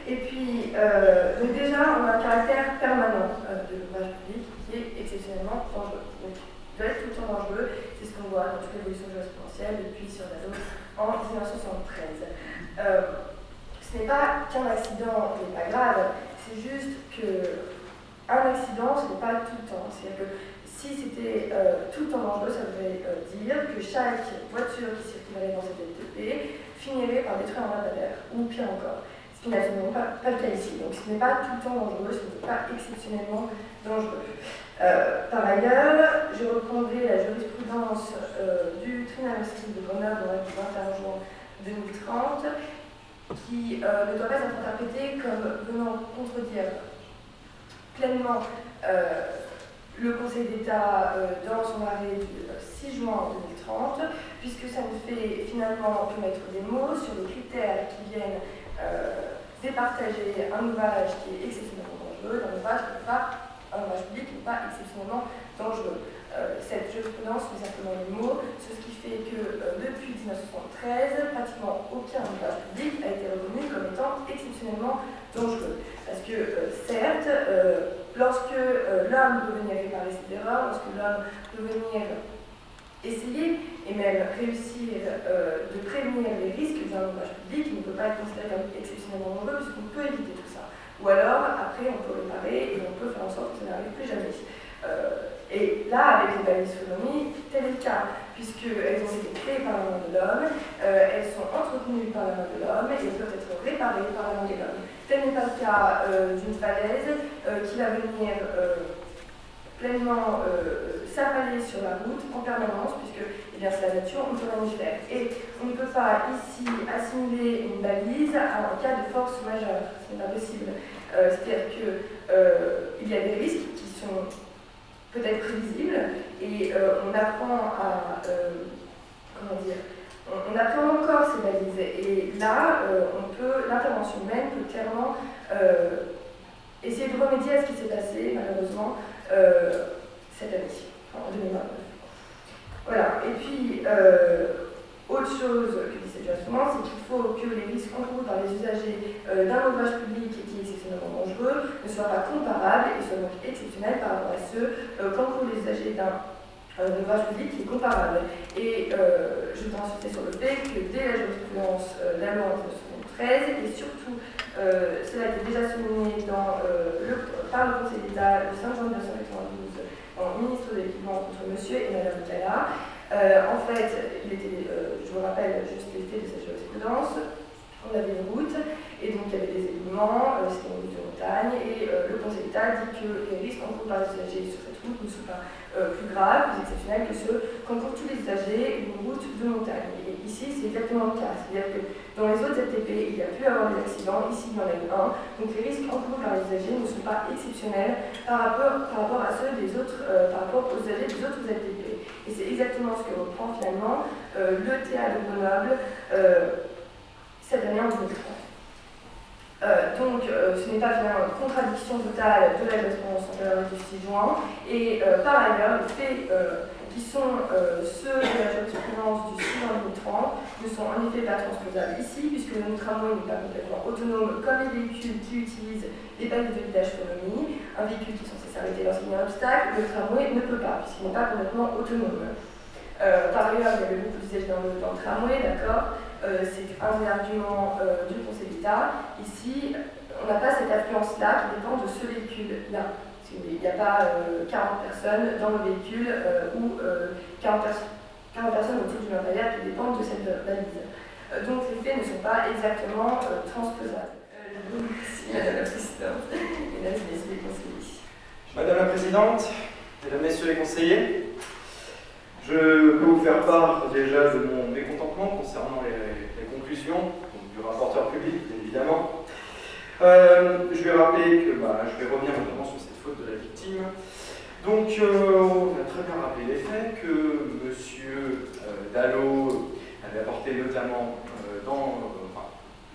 Et puis, donc déjà, on a un caractère permanent de l'ouvrage public qui est exceptionnellement dangereux. Donc, il doit être tout le temps dangereux, c'est ce qu'on voit dans toute l'évolution jurisprudentielle depuis sur la zone en 1973. Euh, ce n'est pas qu'un accident n'est pas grave, c'est juste que un accident, ce n'est pas tout le temps. C'est-à-dire que Si c'était euh, tout le temps dangereux, ça voudrait euh, dire que chaque voiture qui circulerait dans cette LTP finirait par détruire un radar, ou pire encore. Ce qui n'est absolument pas, le cas ici. Donc ce n'est pas tout le temps dangereux, ce n'est pas exceptionnellement dangereux. Euh, par ailleurs, je reprendrai la jurisprudence du tribunal de Grenoble du 21 juin 2030 qui ne doit pas être interprétée comme venant contredire pleinement le Conseil d'État dans son arrêt du 6 juin 2030, puisque ça ne fait finalement que mettre des mots sur les critères qui viennent départager un ouvrage qui est exceptionnellement dangereux d'un ouvrage qui n'est pas un ouvrage public n'est pas exceptionnellement dangereux. Euh, cette jurisprudence met simplement les mots, ce qui fait que euh, depuis 1973, pratiquement aucun ouvrage public a été reconnu comme étant exceptionnellement dangereux. Parce que, euh, certes, lorsque l'homme peut venir réparer ses erreurs, lorsque l'homme peut venir essayer et même réussir de prévenir les risques d'un ouvrage public, il ne peut pas être considéré comme exceptionnellement dangereux puisqu'on peut éviter tout ça. Ou alors, après, on peut réparer et on peut faire en sorte que ça n'arrive plus jamais. Et là, avec les balises phonomie, tel est le cas, puisqu'elles ont été créées par la main de l'homme, euh, elles sont entretenues par la main de l'homme et elles peuvent être réparées par la main de l'homme. Tel n'est pas le cas euh, d'une falaise qui va venir pleinement s'appaler sur la route en permanence, puisque eh c'est la nature, on ne peut rien y faire. Et on ne peut pas ici assimiler une balise à un cas de force majeure, ce n'est pas possible. Euh, c'est-à-dire qu'il euh, y a des risques qui sont peut-être prévisibles et euh, on apprend à. comment dire on, apprend encore ces balises. Et là, on peut, l'intervention humaine peut clairement essayer de remédier à ce qui s'est passé, malheureusement, cette année, en 2029. Voilà. Et puis, autre chose que c'est qu'il faut que les risques encourus par les usagers euh, d'un ouvrage public qui est exceptionnellement dangereux ne soient pas comparables et soient donc exceptionnels par rapport à ceux euh, qu'encourent les usagers d'un ouvrage public qui est comparable. Et euh, je voudrais insister sur le fait que dès la jurisprudence de la loi 1973, et surtout cela a été déjà souligné par le Conseil d'État le 5 juin 1992 en ministre de l'équipement contre monsieur et madame Cala, euh, en fait, il était, euh, je vous rappelle juste l'effet de cette jurisprudence. On avait une route, et donc il y avait des éléments, euh, c'était une route de montagne, et le Conseil d'État dit que les risques encourus par les usagers sur cette route ne sont pas plus graves, plus exceptionnels que ceux qu'encourent tous les usagers d'une route de montagne. Et ici, c'est exactement le cas. C'est-à-dire que dans les autres ZTP, il y a pu avoir des accidents, ici il y en a eu un, donc les risques encourus par les usagers ne sont pas exceptionnels par rapport, par rapport à ceux des autres, par rapport aux usagers des autres ZTP. Et c'est exactement ce que reprend finalement euh, le théâtre de Grenoble euh, cette année en 2030. Euh, donc, ce n'est pas une contradiction totale de la jurisprudence antérieure du 6 juin. Et par ailleurs, les faits qui sont ceux de la jurisprudence du 6 juin 2030 ne sont en effet pas transposables ici, puisque le tramway n'est pas complètement autonome comme les véhicules qui utilisent des panneaux de guidage autonomie. Un véhicule qui est censé s'arrêter lorsqu'il y a un obstacle, le tramway ne peut pas, puisqu'il n'est pas complètement autonome. Euh, par ailleurs, il y avait beaucoup d'usage dans, le, le tramway, d'accord euh, C'est un des arguments euh, du Conseil d'État. Ici, on n'a pas cette affluence-là qui dépend de ce véhicule-là. Il n'y a pas 40 personnes dans le véhicule ou 40, 40, personnes autour du matériel qui dépendent de cette valise. donc les faits ne sont pas exactement transposables. Merci Madame la Présidente. Mesdames et Messieurs les conseillers. Madame la Présidente, Mesdames, Messieurs les conseillers, je peux vous faire part déjà de mon mécontentement concernant les, conclusions du rapporteur public, bien évidemment. Euh, je vais rappeler que bah, je vais revenir notamment sur cette faute de la victime. Donc, euh, on a très bien rappelé les faits que M. Euh, Dallot avait apporté notamment dans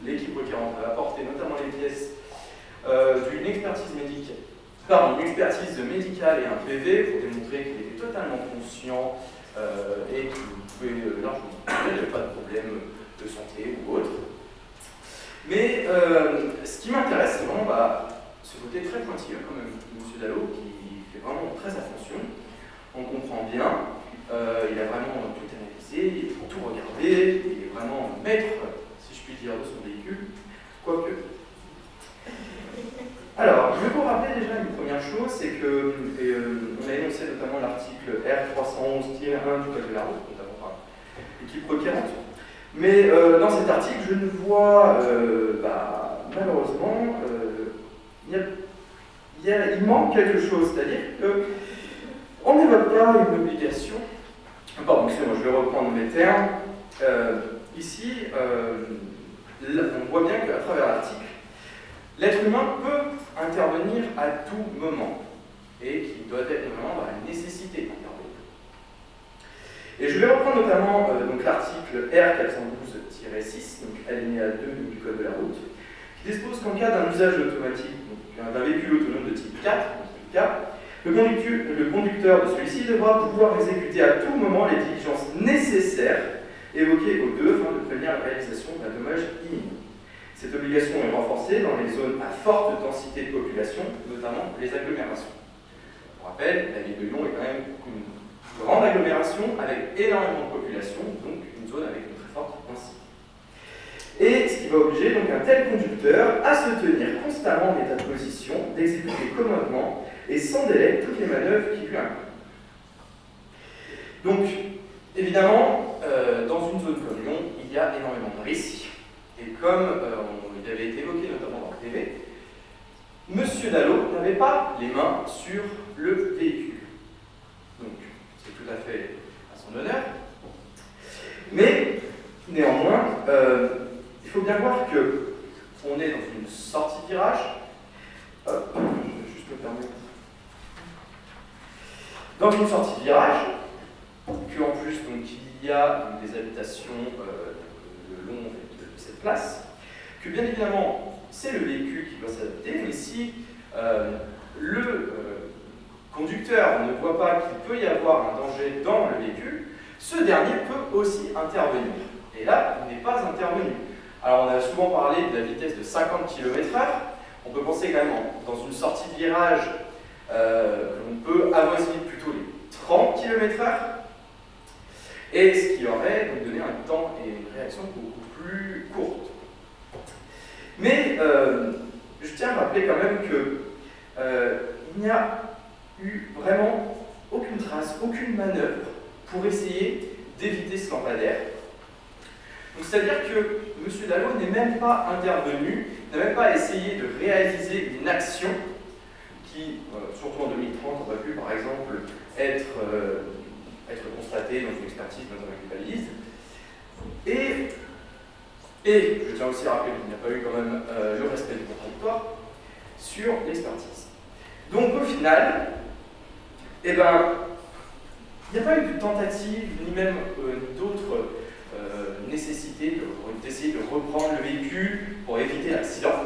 l'équipe requérante avait apporté notamment les pièces d'une expertise médicale une expertise médicale et un PV pour démontrer qu'il était totalement conscient euh, et qu'il pouvait euh, largement avait pas de problème de santé ou autre. Mais euh, ce qui m'intéresse, vraiment bah, ce côté très pointilleux, comme M. Dallot, qui fait vraiment très attention. On comprend bien, il a vraiment tout analysé, il a tout regardé, il est vraiment maître, si je puis dire, de son véhicule. Quoique, alors, je vais vous rappeler déjà une première chose, c'est que, euh, on a énoncé notamment l'article R311-1 du Code de la route, notamment par l'équipe requérante. Mais euh, dans cet article, je ne vois euh, bah, malheureusement, il, manque quelque chose, c'est-à-dire qu'on n'évoque pas une obligation. Pardon, excusez-moi, je vais reprendre mes termes. ici, on voit bien qu'à travers l'article, l'être humain peut intervenir à tout moment et qu'il doit être vraiment dans la nécessité d'intervenir. Et je vais reprendre notamment euh, l'article R412-6, donc alinéa 2 du Code de la route, qui dispose qu'en cas d'un usage automatique d'un véhicule autonome de type 4, le conducteur, le conducteur de celui-ci devra pouvoir exécuter à tout moment les diligences nécessaires évoquées aux deux afin de prévenir la réalisation d'un dommage imminent. Cette obligation est renforcée dans les zones à forte densité de population, notamment les agglomérations. On rappelle, la ville de Lyon est quand même une grande agglomération avec énormément de population, donc une zone avec une très forte densité. Et ce qui va obliger donc un tel conducteur à se tenir constamment en état de position, d'exécuter commodement et sans délai toutes les manœuvres qui lui incombent. Donc, évidemment, euh, dans une zone comme Lyon, il y a énormément de risques et comme euh, il avait été évoqué notamment dans le TV, Monsieur Dallot n'avait pas les mains sur le véhicule. Donc, c'est tout à fait à son honneur. Mais, néanmoins, euh, il faut bien voir que on est dans une sortie de virage. Hop, je vais juste me permettre. Dans une sortie de virage, qu'en plus, donc, il y a des habitations euh, le long place, que bien évidemment, c'est le véhicule qui doit s'adapter, mais si euh, le euh, conducteur ne voit pas qu'il peut y avoir un danger dans le véhicule, ce dernier peut aussi intervenir. Et là, il n'est pas intervenu. Alors, on a souvent parlé de la vitesse de 50 km/h. On peut penser même dans une sortie de virage, euh, on peut avoisiner plutôt les 30 km/h. Et ce qui aurait donc donné un temps et une réaction beaucoup plus courte. Mais euh, je tiens à rappeler quand même que euh, il n'y a eu vraiment aucune trace, aucune manœuvre pour essayer d'éviter ce lampadaire. C'est-à-dire que M. Dallot n'est même pas intervenu, n'a même pas essayé de réaliser une action qui, euh, surtout en 2030, aurait pu par exemple être, être constatée dans une expertise, dans un balise. Et et je tiens aussi à rappeler qu'il n'y a pas eu quand même euh, le respect du contradictoire sur l'expertise. Donc au final, eh ben, il n'y a pas eu de tentative, ni même euh, d'autres euh, nécessités d'essayer de, reprendre le véhicule pour éviter l'accident.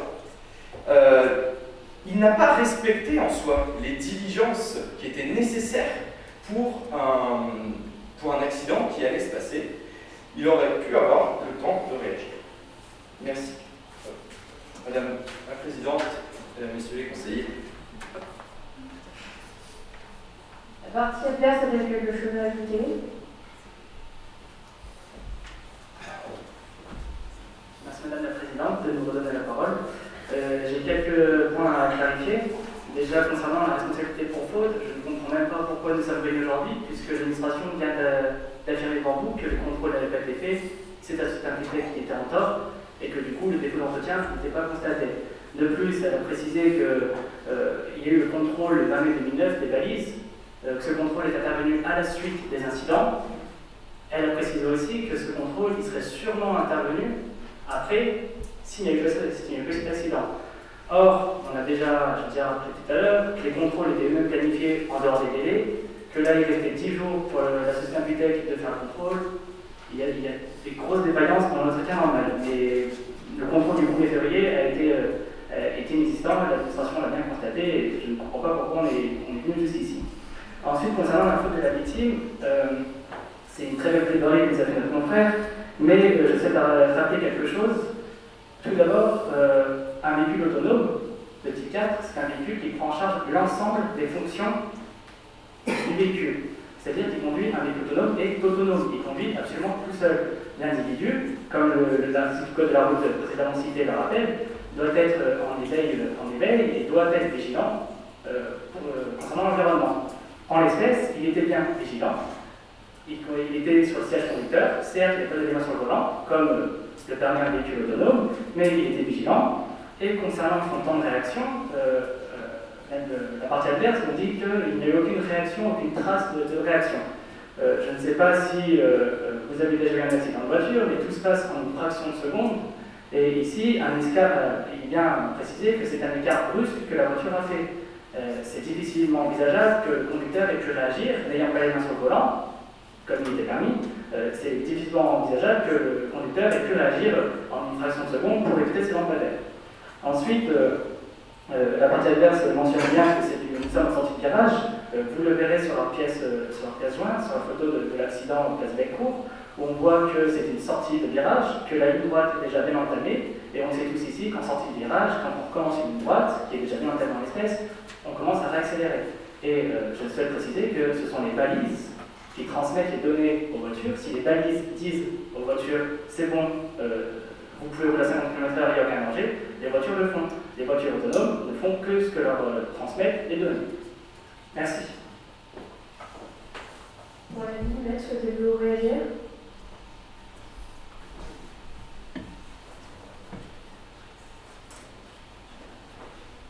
il n'a pas respecté en soi les diligences qui étaient nécessaires pour un, pour un accident qui allait se passer. Il aurait pu avoir le temps de réagir. Merci. Madame la Présidente, Mesdames, Messieurs les conseillers. La partie adverse a quelque chose à ajouter Merci Madame la Présidente de nous redonner la parole. Euh, j'ai quelques points à clarifier. Déjà, concernant la responsabilité pour faute, je ne comprends même pas pourquoi nous sommes venus aujourd'hui, puisque l'administration vient d'affirmer pour vous que le contrôle n'avait pas été fait, c'est à ce qui était en tort et que du coup le défaut d'entretien n'était pas constaté. De plus, elle a précisé qu'il euh, y a eu le contrôle le 20 mai 2009 des balises, euh, que ce contrôle est intervenu à la suite des incidents. Elle a précisé aussi que ce contrôle il serait sûrement intervenu après s'il n'y a eu que cet accident. Or, on a déjà, je déjà rappelé tout à l'heure, que les contrôles étaient eux-mêmes planifiés en dehors des délais, que là il restait 10 jours pour la société Imputec de faire le contrôle, il y, a, des grosses défaillances dans l'entretien normal. Mais le contrôle du 1er février a été, euh, inexistant, l'administration l'a bien constaté, et je ne comprends pas pourquoi on est, venu jusqu'ici. Ensuite, concernant la faute de la victime, euh, c'est une très belle plaidoirie que vous avez notre confrère, mais euh, je sais rappeler quelque chose. Tout d'abord, un véhicule autonome de type 4, c'est un véhicule qui prend en charge l'ensemble des fonctions du véhicule. C'est-à-dire qu'il conduit un véhicule autonome et autonome. Il conduit absolument tout seul. L'individu, comme l'article code de la route précédemment cité le rappelle, doit être en éveil, en éveil et doit être vigilant euh, euh, concernant l'environnement. En l'espèce, il était bien vigilant. Il, était sur le siège conducteur, certes, il posait des mains sur le volant, comme le permis un véhicule autonome, mais il était vigilant. Et concernant son temps de réaction, euh, euh, la partie adverse nous dit qu'il n'y a eu aucune réaction, aucune trace de, réaction. Euh, je ne sais pas si vous avez déjà eu un accident de voiture, mais tout se passe en une fraction de seconde. Et ici, un écart, il est bien précisé que c'est un écart brusque que la voiture a fait. c'est difficilement envisageable que le conducteur ait pu réagir, n'ayant pas les mains sur comme il était permis, c'est difficilement envisageable que le conducteur ait pu réagir en une fraction de seconde pour éviter ces lampadaires. Ensuite, euh, euh, la partie adverse mentionne bien que c'est une, somme sortie de garage. vous le verrez sur leur pièce, sur leur pièce jointe, sur la photo de, l'accident en place Belcourt, où on voit que c'est une sortie de virage, que la ligne droite est déjà bien entamée, et on sait tous ici qu'en sortie de virage, quand on commence une droite, qui est déjà bien entamée en l'espèce, on commence à réaccélérer. Et je souhaite préciser que ce sont les balises qui transmettent les données aux voitures. Si les balises disent aux voitures c'est bon, euh, vous pouvez rouler à 50 km/h, il n'y a aucun danger, les voitures le font. Les voitures autonomes ne font que ce que leur euh, transmettent les données. Merci. Pour la réagir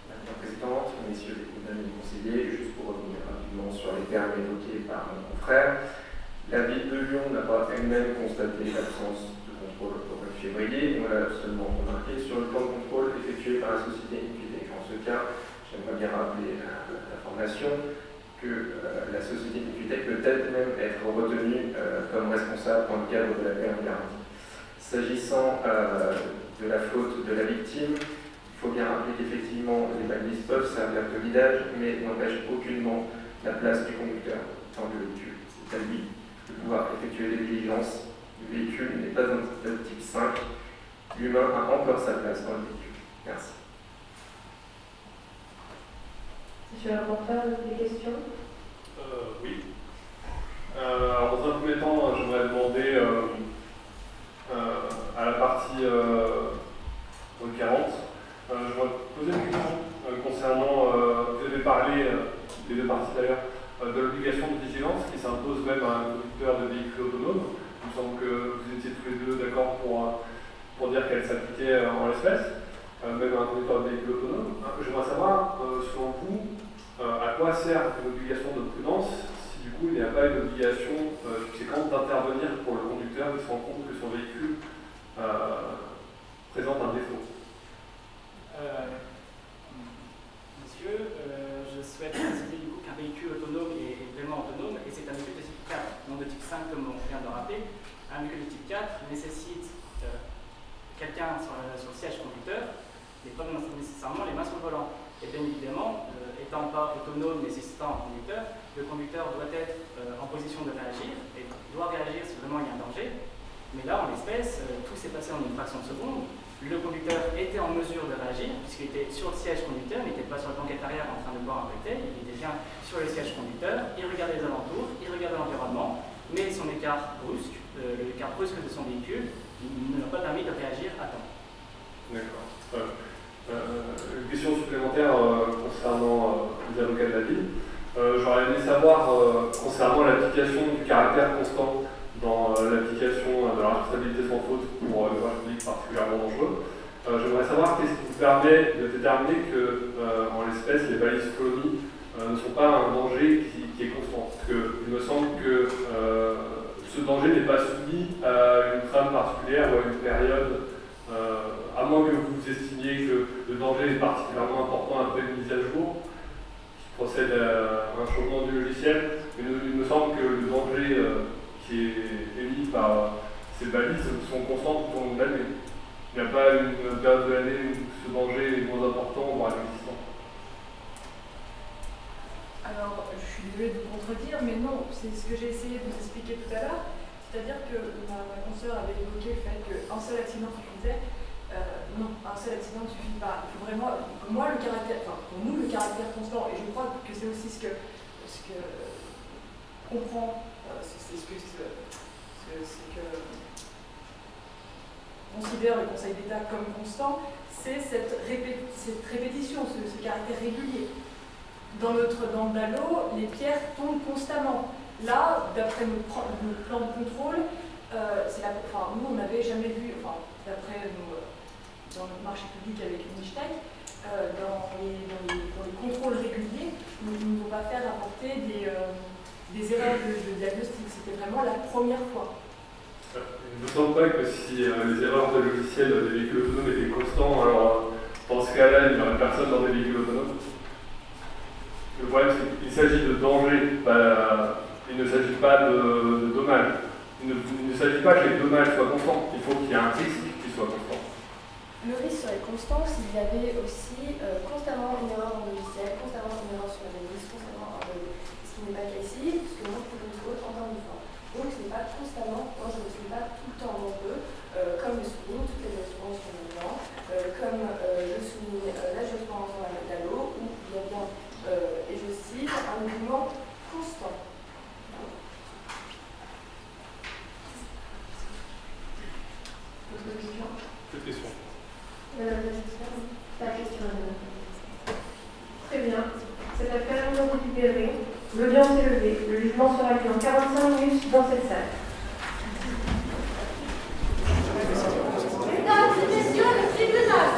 Madame la Présidente, Messieurs les mesdames les conseillers, juste pour revenir rapidement sur les termes évoqués par mon frère, la ville de Lyon n'a pas elle-même constaté l'absence contrôle au 1er février, on l'a seulement remarqué sur le plan de contrôle effectué par la société Infinitec. En ce cas, j'aimerais bien rappeler l'information que euh, la société Infinitec peut elle-même être retenue euh, comme responsable dans le cadre de la permis garantie. S'agissant euh, de la faute de la victime, il faut bien rappeler qu'effectivement les balises peuvent servir de guidage, mais n'empêchent aucunement la place du conducteur le. C'est à lui de pouvoir effectuer les diligences. Le véhicule n'est pas un type 5. L'humain a encore sa place dans le véhicule. Merci. Monsieur le rapporteur, des questions? Euh, Oui. Euh, alors, dans un premier temps, j'aimerais demander euh, euh, à la partie requérante, je voudrais poser une question concernant, vous avez parlé, les deux parties d'ailleurs, euh, de l'obligation de vigilance qui s'impose même à un conducteur de véhicule autonome. Me semble que vous étiez tous les deux d'accord pour, euh, pour dire qu'elle s'appliquait euh, en l'espèce, même à un conducteur de véhicule autonome. J'aimerais savoir, selon vous, à quoi sert une obligation de prudence si du coup il n'y a pas une obligation subséquente d'intervenir pour le conducteur qui se rend compte que son véhicule présente un défaut? Monsieur, je souhaite préciser véhicule autonome est, vraiment autonome, et c'est un véhicule de type 4, non de type 5 comme on vient de le rappeler. Un véhicule de type 4 nécessite euh, quelqu'un sur, le siège conducteur, mais pas nécessairement les mains sur le volant. Et bien évidemment, euh, étant pas autonome nécessitant un conducteur, le conducteur doit être euh, en position de réagir, et doit réagir si vraiment il y a un danger. Mais là, en l'espèce, tout s'est passé en une fraction de seconde le conducteur était en mesure de réagir, puisqu'il était sur le siège conducteur, il n'était pas sur la banquette arrière en train de boire un cocktail, il était bien sur le siège conducteur, il regardait les alentours, il regardait l'environnement, mais son écart brusque, euh, l'écart brusque de son véhicule, ne l'a pas permis de réagir à temps. D'accord. Euh, une question supplémentaire euh, concernant les avocats de la ville. J'aurais aimé savoir concernant l'application du caractère constant dans euh, l'application de la responsabilité sans faute pour le droit public particulièrement dangereux. Euh, j'aimerais savoir qu'est-ce qui vous permet de déterminer que, euh, en l'espèce, les balises colonies ne sont pas un danger qui, est constant. Parce qu'il me semble que ce danger n'est pas soumis à une trame particulière ou à une période, à moins que vous estimiez que le danger est particulièrement important après une mise à jour, qui procède à un changement du logiciel. Mais il me semble que le danger qui est émis par ces balises sont constantes tout au long de l'année. Il n'y a pas une période de l'année où ce danger est moins important, voire inexistant. Alors, je suis désolée de vous contredire, mais non, c'est ce que j'ai essayé de vous expliquer tout à l'heure. C'est-à-dire que ma, consoeur avait évoqué le fait qu'un seul accident suffisait. Euh, non, un seul accident ne suffit pas. Il faut vraiment, moi, le caractère, enfin, pour nous, le caractère constant, et je crois que c'est aussi ce que, ce que comprend c'est ce que, considère le Conseil d'État comme constant, c'est cette, répétition, ce, caractère régulier. Dans Notre-Dame les pierres tombent constamment. Là, d'après nos, plans de contrôle, euh, la, enfin, nous, on n'avait jamais vu, enfin, d'après dans notre marché public avec Unistech, euh, dans, les, dans, dans, les, contrôles réguliers, nous ne nous pas faire apporter des, euh, des erreurs de, diagnostic. C'était vraiment la première fois. Il ne me semble pas que si euh, les erreurs de logiciel des véhicules autonomes étaient constants, alors dans ce cas-là, il n'y aurait personne dans des véhicules autonomes. Le problème, c'est qu'il s'agit de danger, il ne s'agit pas de, de dommages. Il ne, s'agit pas que les dommages soient constants, il faut qu'il y ait un risque qui soit constant. Le risque serait constant s'il y avait aussi euh, constamment une erreur en logiciel, constamment une erreur sur la balise, constamment un ce qui n'est pas ici, puisque moi je peux encore une fois. Donc ce n'est pas constamment, moi je ne suis pas tout le temps peu, euh, comme le souligne toutes les assurances blanc, euh, comme euh, le souligne euh, la pense dans la d'Allo, où il y a bien, euh, et je cite, un mouvement constant. D'autres questions D'autres questions Pas de question, Très bien. Cette affaire est récupérée. L'audience est levée. Le jugement sera lu en 45 minutes dans cette salle. Mesdames et messieurs, le tribunal.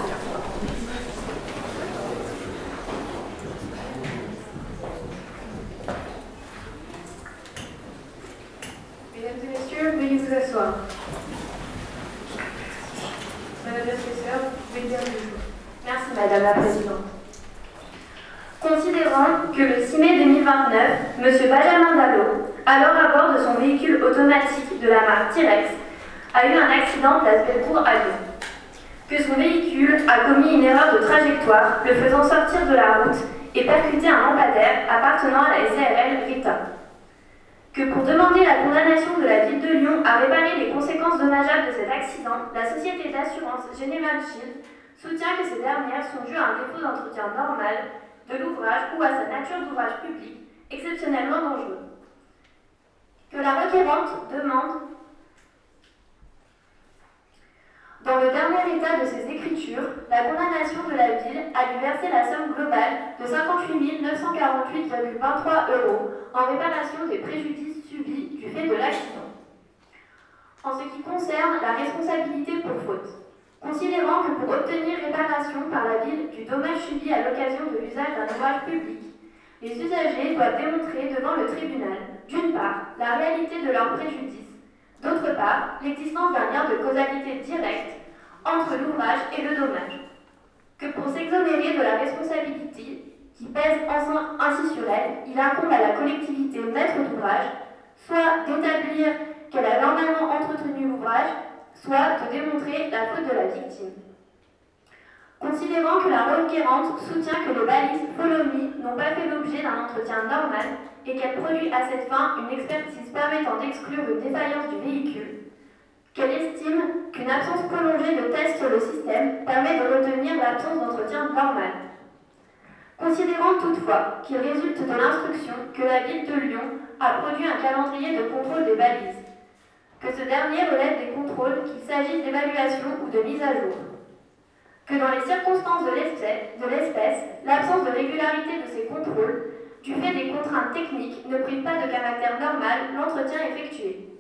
Mesdames et messieurs, Madame la professeure, vous pouvez dire le jour. Merci Madame la Présidente. Considérant que le 6 mai 2029, M. Benjamin Dallot, alors à bord de son véhicule automatique de la marque T-Rex, a eu un accident place Bellecour à Lyon. Que son véhicule a commis une erreur de trajectoire, le faisant sortir de la route et percuter un lampadaire appartenant à la SARL Rita. Que pour demander la condamnation de la ville de Lyon à réparer les conséquences dommageables de cet accident, la société d'assurance General Shield soutient que ces dernières sont dues à un défaut d'entretien normal de l'ouvrage ou à sa nature d'ouvrage public exceptionnellement dangereux. Que la requérante demande, dans le dernier état de ses écritures, la condamnation de la ville à lui verser la somme globale de 58 948,23 euros en réparation des préjudices subis du fait de l'accident. En ce qui concerne la responsabilité pour faute, considérant que pour obtenir réparation par la ville du dommage subi à l'occasion de l'usage d'un ouvrage public, les usagers doivent démontrer devant le tribunal, d'une part, la réalité de leur préjudice, d'autre part, l'existence d'un lien de causalité directe entre l'ouvrage et le dommage. Que pour s'exonérer de la responsabilité qui pèse ainsi sur elle, il incombe à la collectivité maître d'ouvrage soit d'établir qu'elle a normalement entretenu l'ouvrage soit de démontrer la faute de la victime. Considérant que la requérante soutient que les balises follow n'ont pas fait l'objet d'un entretien normal et qu'elle produit à cette fin une expertise permettant d'exclure une défaillance du véhicule, qu'elle estime qu'une absence prolongée de tests sur le système permet de retenir l'absence d'entretien normal? Considérant toutefois qu'il résulte de l'instruction que la ville de Lyon a produit un calendrier de contrôle des balises, que ce dernier relève des contrôles, qu'il s'agisse d'évaluation ou de mise à jour. Que dans les circonstances de l'espèce, l'absence de régularité de ces contrôles, du fait des contraintes techniques, ne prive pas de caractère normal l'entretien effectué.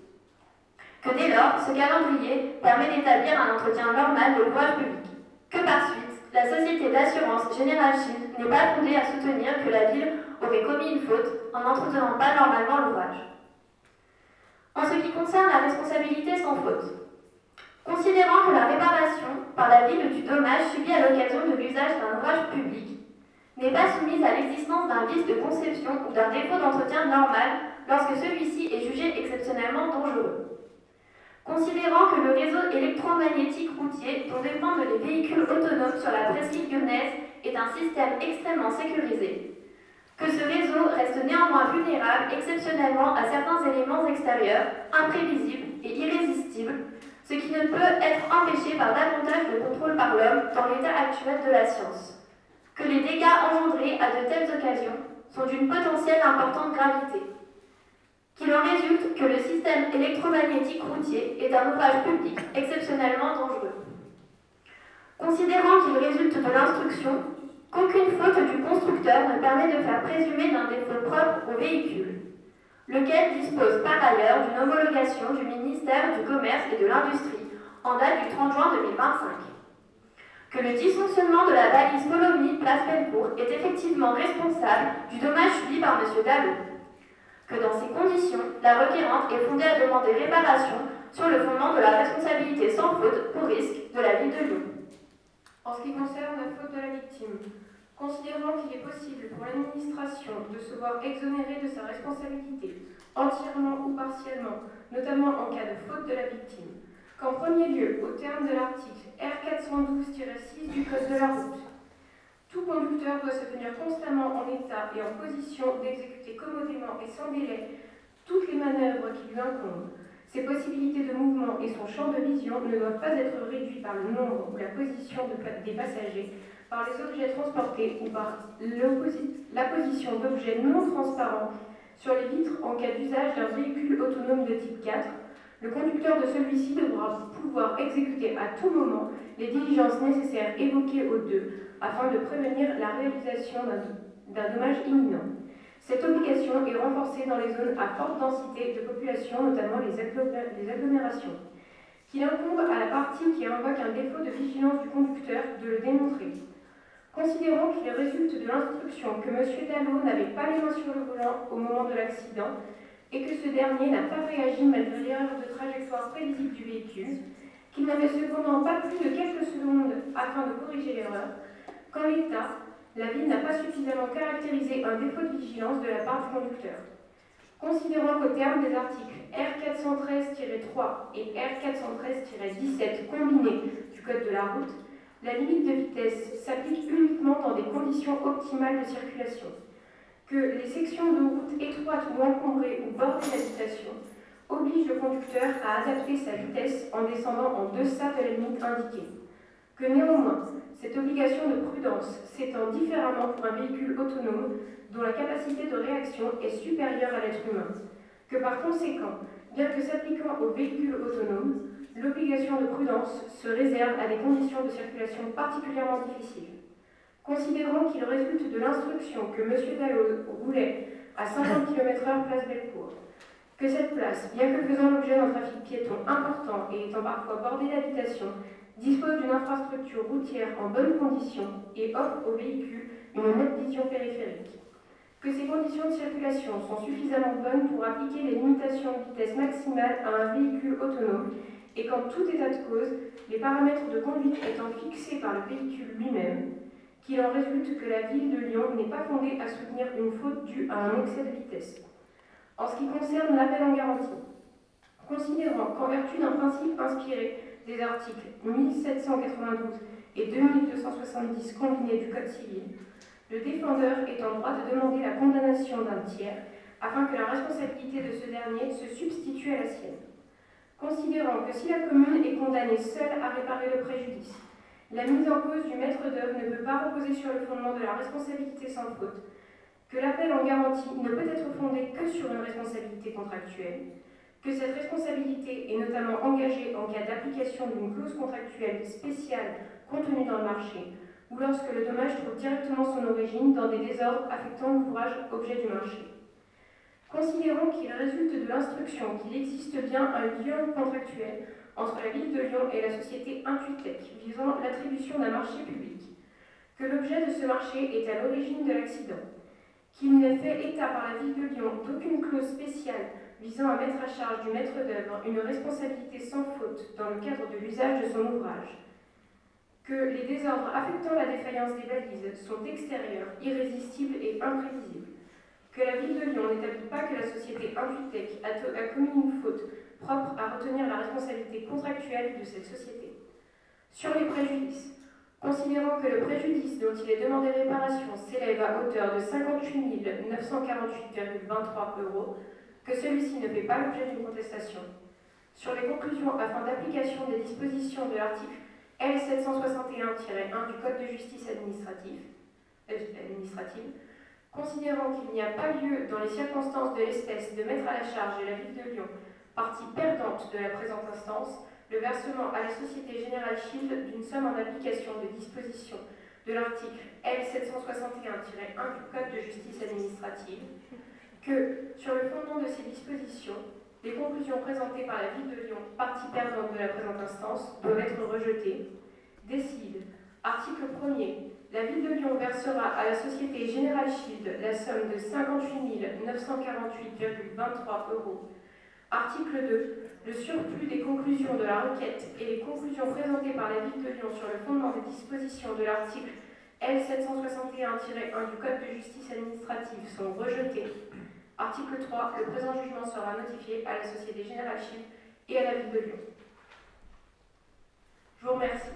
Que dès lors, ce calendrier permet d'établir un entretien normal de l'ouvrage public. Que par suite, la société d'assurance General Shield n'est pas fondée à soutenir que la ville aurait commis une faute en n'entretenant pas normalement l'ouvrage. En ce qui concerne la responsabilité sans faute, considérant que la réparation par la ville du dommage subi à l'occasion de l'usage d'un ouvrage public n'est pas soumise à l'existence d'un vice de conception ou d'un défaut d'entretien normal lorsque celui-ci est jugé exceptionnellement dangereux. Considérant que le réseau électromagnétique routier dont dépendent les véhicules autonomes sur la presqu'île lyonnaise est un système extrêmement sécurisé, que ce réseau reste néanmoins vulnérable exceptionnellement à certains éléments extérieurs, imprévisibles et irrésistibles, ce qui ne peut être empêché par davantage de contrôle par l'homme dans l'état actuel de la science. Que les dégâts engendrés à de telles occasions sont d'une potentielle importante gravité. Qu'il en résulte que le système électromagnétique routier est un ouvrage public exceptionnellement dangereux. Considérant qu'il résulte de l'instruction qu'aucune faute du constructeur ne permet de faire présumer d'un défaut propre au véhicule, lequel dispose par ailleurs d'une homologation du ministère du Commerce et de l'Industrie en date du 30 juin 2025. Que le dysfonctionnement de la balise Polomy Place Bellecour est effectivement responsable du dommage subi par M. Dallot. Que dans ces conditions, la requérante est fondée à demander réparation sur le fondement de la responsabilité sans faute pour risque de la ville de Lyon. En ce qui concerne la faute de la victime, considérant qu'il est possible pour l'administration de se voir exonérée de sa responsabilité, entièrement ou partiellement, notamment en cas de faute de la victime, qu'en premier lieu, au terme de l'article R412-6 du Code de la route, tout conducteur doit se tenir constamment en état et en position d'exécuter commodément et sans délai toutes les manœuvres qui lui incombent. Ses possibilités de mouvement et son champ de vision ne doivent pas être réduits par le nombre ou la position des passagers, par les objets transportés ou par la position d'objets non transparents sur les vitres en cas d'usage d'un véhicule autonome de type 4. Le conducteur de celui-ci devra pouvoir exécuter à tout moment les diligences nécessaires évoquées au 2 afin de prévenir la réalisation d'un dommage imminent. Cette obligation est renforcée dans les zones à forte densité de population, notamment les, agglomérations, qu'il incombe à la partie qui invoque un défaut de vigilance du conducteur de le démontrer. Considérant qu'il résulte de l'instruction que M. Dallot n'avait pas les mains sur le volant au moment de l'accident et que ce dernier n'a pas réagi malgré l'erreur de trajectoire prévisible du véhicule, qu'il n'avait cependant pas plus de quelques secondes afin de corriger l'erreur, qu'en l'état, la ville n'a pas suffisamment caractérisé un défaut de vigilance de la part du conducteur. Considérant qu'au terme des articles R413-3 et R413-17 combinés du Code de la route, la limite de vitesse s'applique uniquement dans des conditions optimales de circulation, que les sections de route étroites ou encombrées ou bordées d'habitation obligent le conducteur à adapter sa vitesse en descendant en deçà de la limite indiquée, que néanmoins, cette obligation de prudence s'étend différemment pour un véhicule autonome dont la capacité de réaction est supérieure à l'être humain, que par conséquent, bien que s'appliquant aux véhicules autonomes, l'obligation de prudence se réserve à des conditions de circulation particulièrement difficiles. Considérant qu'il résulte de l'instruction que M. Dallot roulait à 50 km/h place Bellecour, que cette place, bien que faisant l'objet d'un trafic piéton important et étant parfois bordée d'habitations, dispose d'une infrastructure routière en bonnes conditions et offre aux véhicules une nette vision périphérique. Que ces conditions de circulation sont suffisamment bonnes pour appliquer les limitations de vitesse maximale à un véhicule autonome et qu'en tout état de cause, les paramètres de conduite étant fixés par le véhicule lui-même, qu'il en résulte que la ville de Lyon n'est pas fondée à soutenir une faute due à un excès de vitesse. En ce qui concerne l'appel en garantie, considérant qu'en vertu d'un principe inspiré des articles 1792 et 2270 combinés du Code civil, le défendeur est en droit de demander la condamnation d'un tiers afin que la responsabilité de ce dernier se substitue à la sienne. Considérant que si la commune est condamnée seule à réparer le préjudice, la mise en cause du maître d'œuvre ne peut pas reposer sur le fondement de la responsabilité sans faute, que l'appel en garantie ne peut être fondé que sur une responsabilité contractuelle, que cette responsabilité est notamment engagée en cas d'application d'une clause contractuelle spéciale contenue dans le marché, ou lorsque le dommage trouve directement son origine dans des désordres affectant l'ouvrage objet du marché. Considérant qu'il résulte de l'instruction qu'il existe bien un lien contractuel entre la ville de Lyon et la société Intuitech visant l'attribution d'un marché public, que l'objet de ce marché est à l'origine de l'accident, qu'il n'est fait état par la ville de Lyon d'aucune clause spéciale visant à mettre à charge du maître d'œuvre une responsabilité sans faute dans le cadre de l'usage de son ouvrage, que les désordres affectant la défaillance des balises sont extérieurs, irrésistibles et imprévisibles, que la ville de Lyon n'établit pas que la société Invitech a commis une faute propre à retenir la responsabilité contractuelle de cette société. Sur les préjudices, considérant que le préjudice dont il est demandé réparation s'élève à hauteur de 58 948,23 euros, que celui-ci ne fait pas l'objet d'une contestation. Sur les conclusions afin d'application des dispositions de l'article L761-1 du Code de justice administrative, euh, administrative considérant qu'il n'y a pas lieu, dans les circonstances de l'espèce, de mettre à la charge de la ville de Lyon, partie perdante de la présente instance, le versement à la Société Générale Shield d'une somme en application de dispositions de l'article L761-1 du Code de justice administrative que, sur le fondement de ces dispositions, les conclusions présentées par la Ville de Lyon, partie perdante de la présente instance, doivent être rejetées. Décide. Article 1er. La Ville de Lyon versera à la Société Générale Shield la somme de 58 948,23 euros. Article 2. Le surplus des conclusions de la requête et les conclusions présentées par la Ville de Lyon sur le fondement des dispositions de l'article L761-1 du Code de justice administrative sont rejetés. Article 3. Le présent jugement sera notifié à la Société Générale Chine et à la Ville de Lyon. Je vous remercie.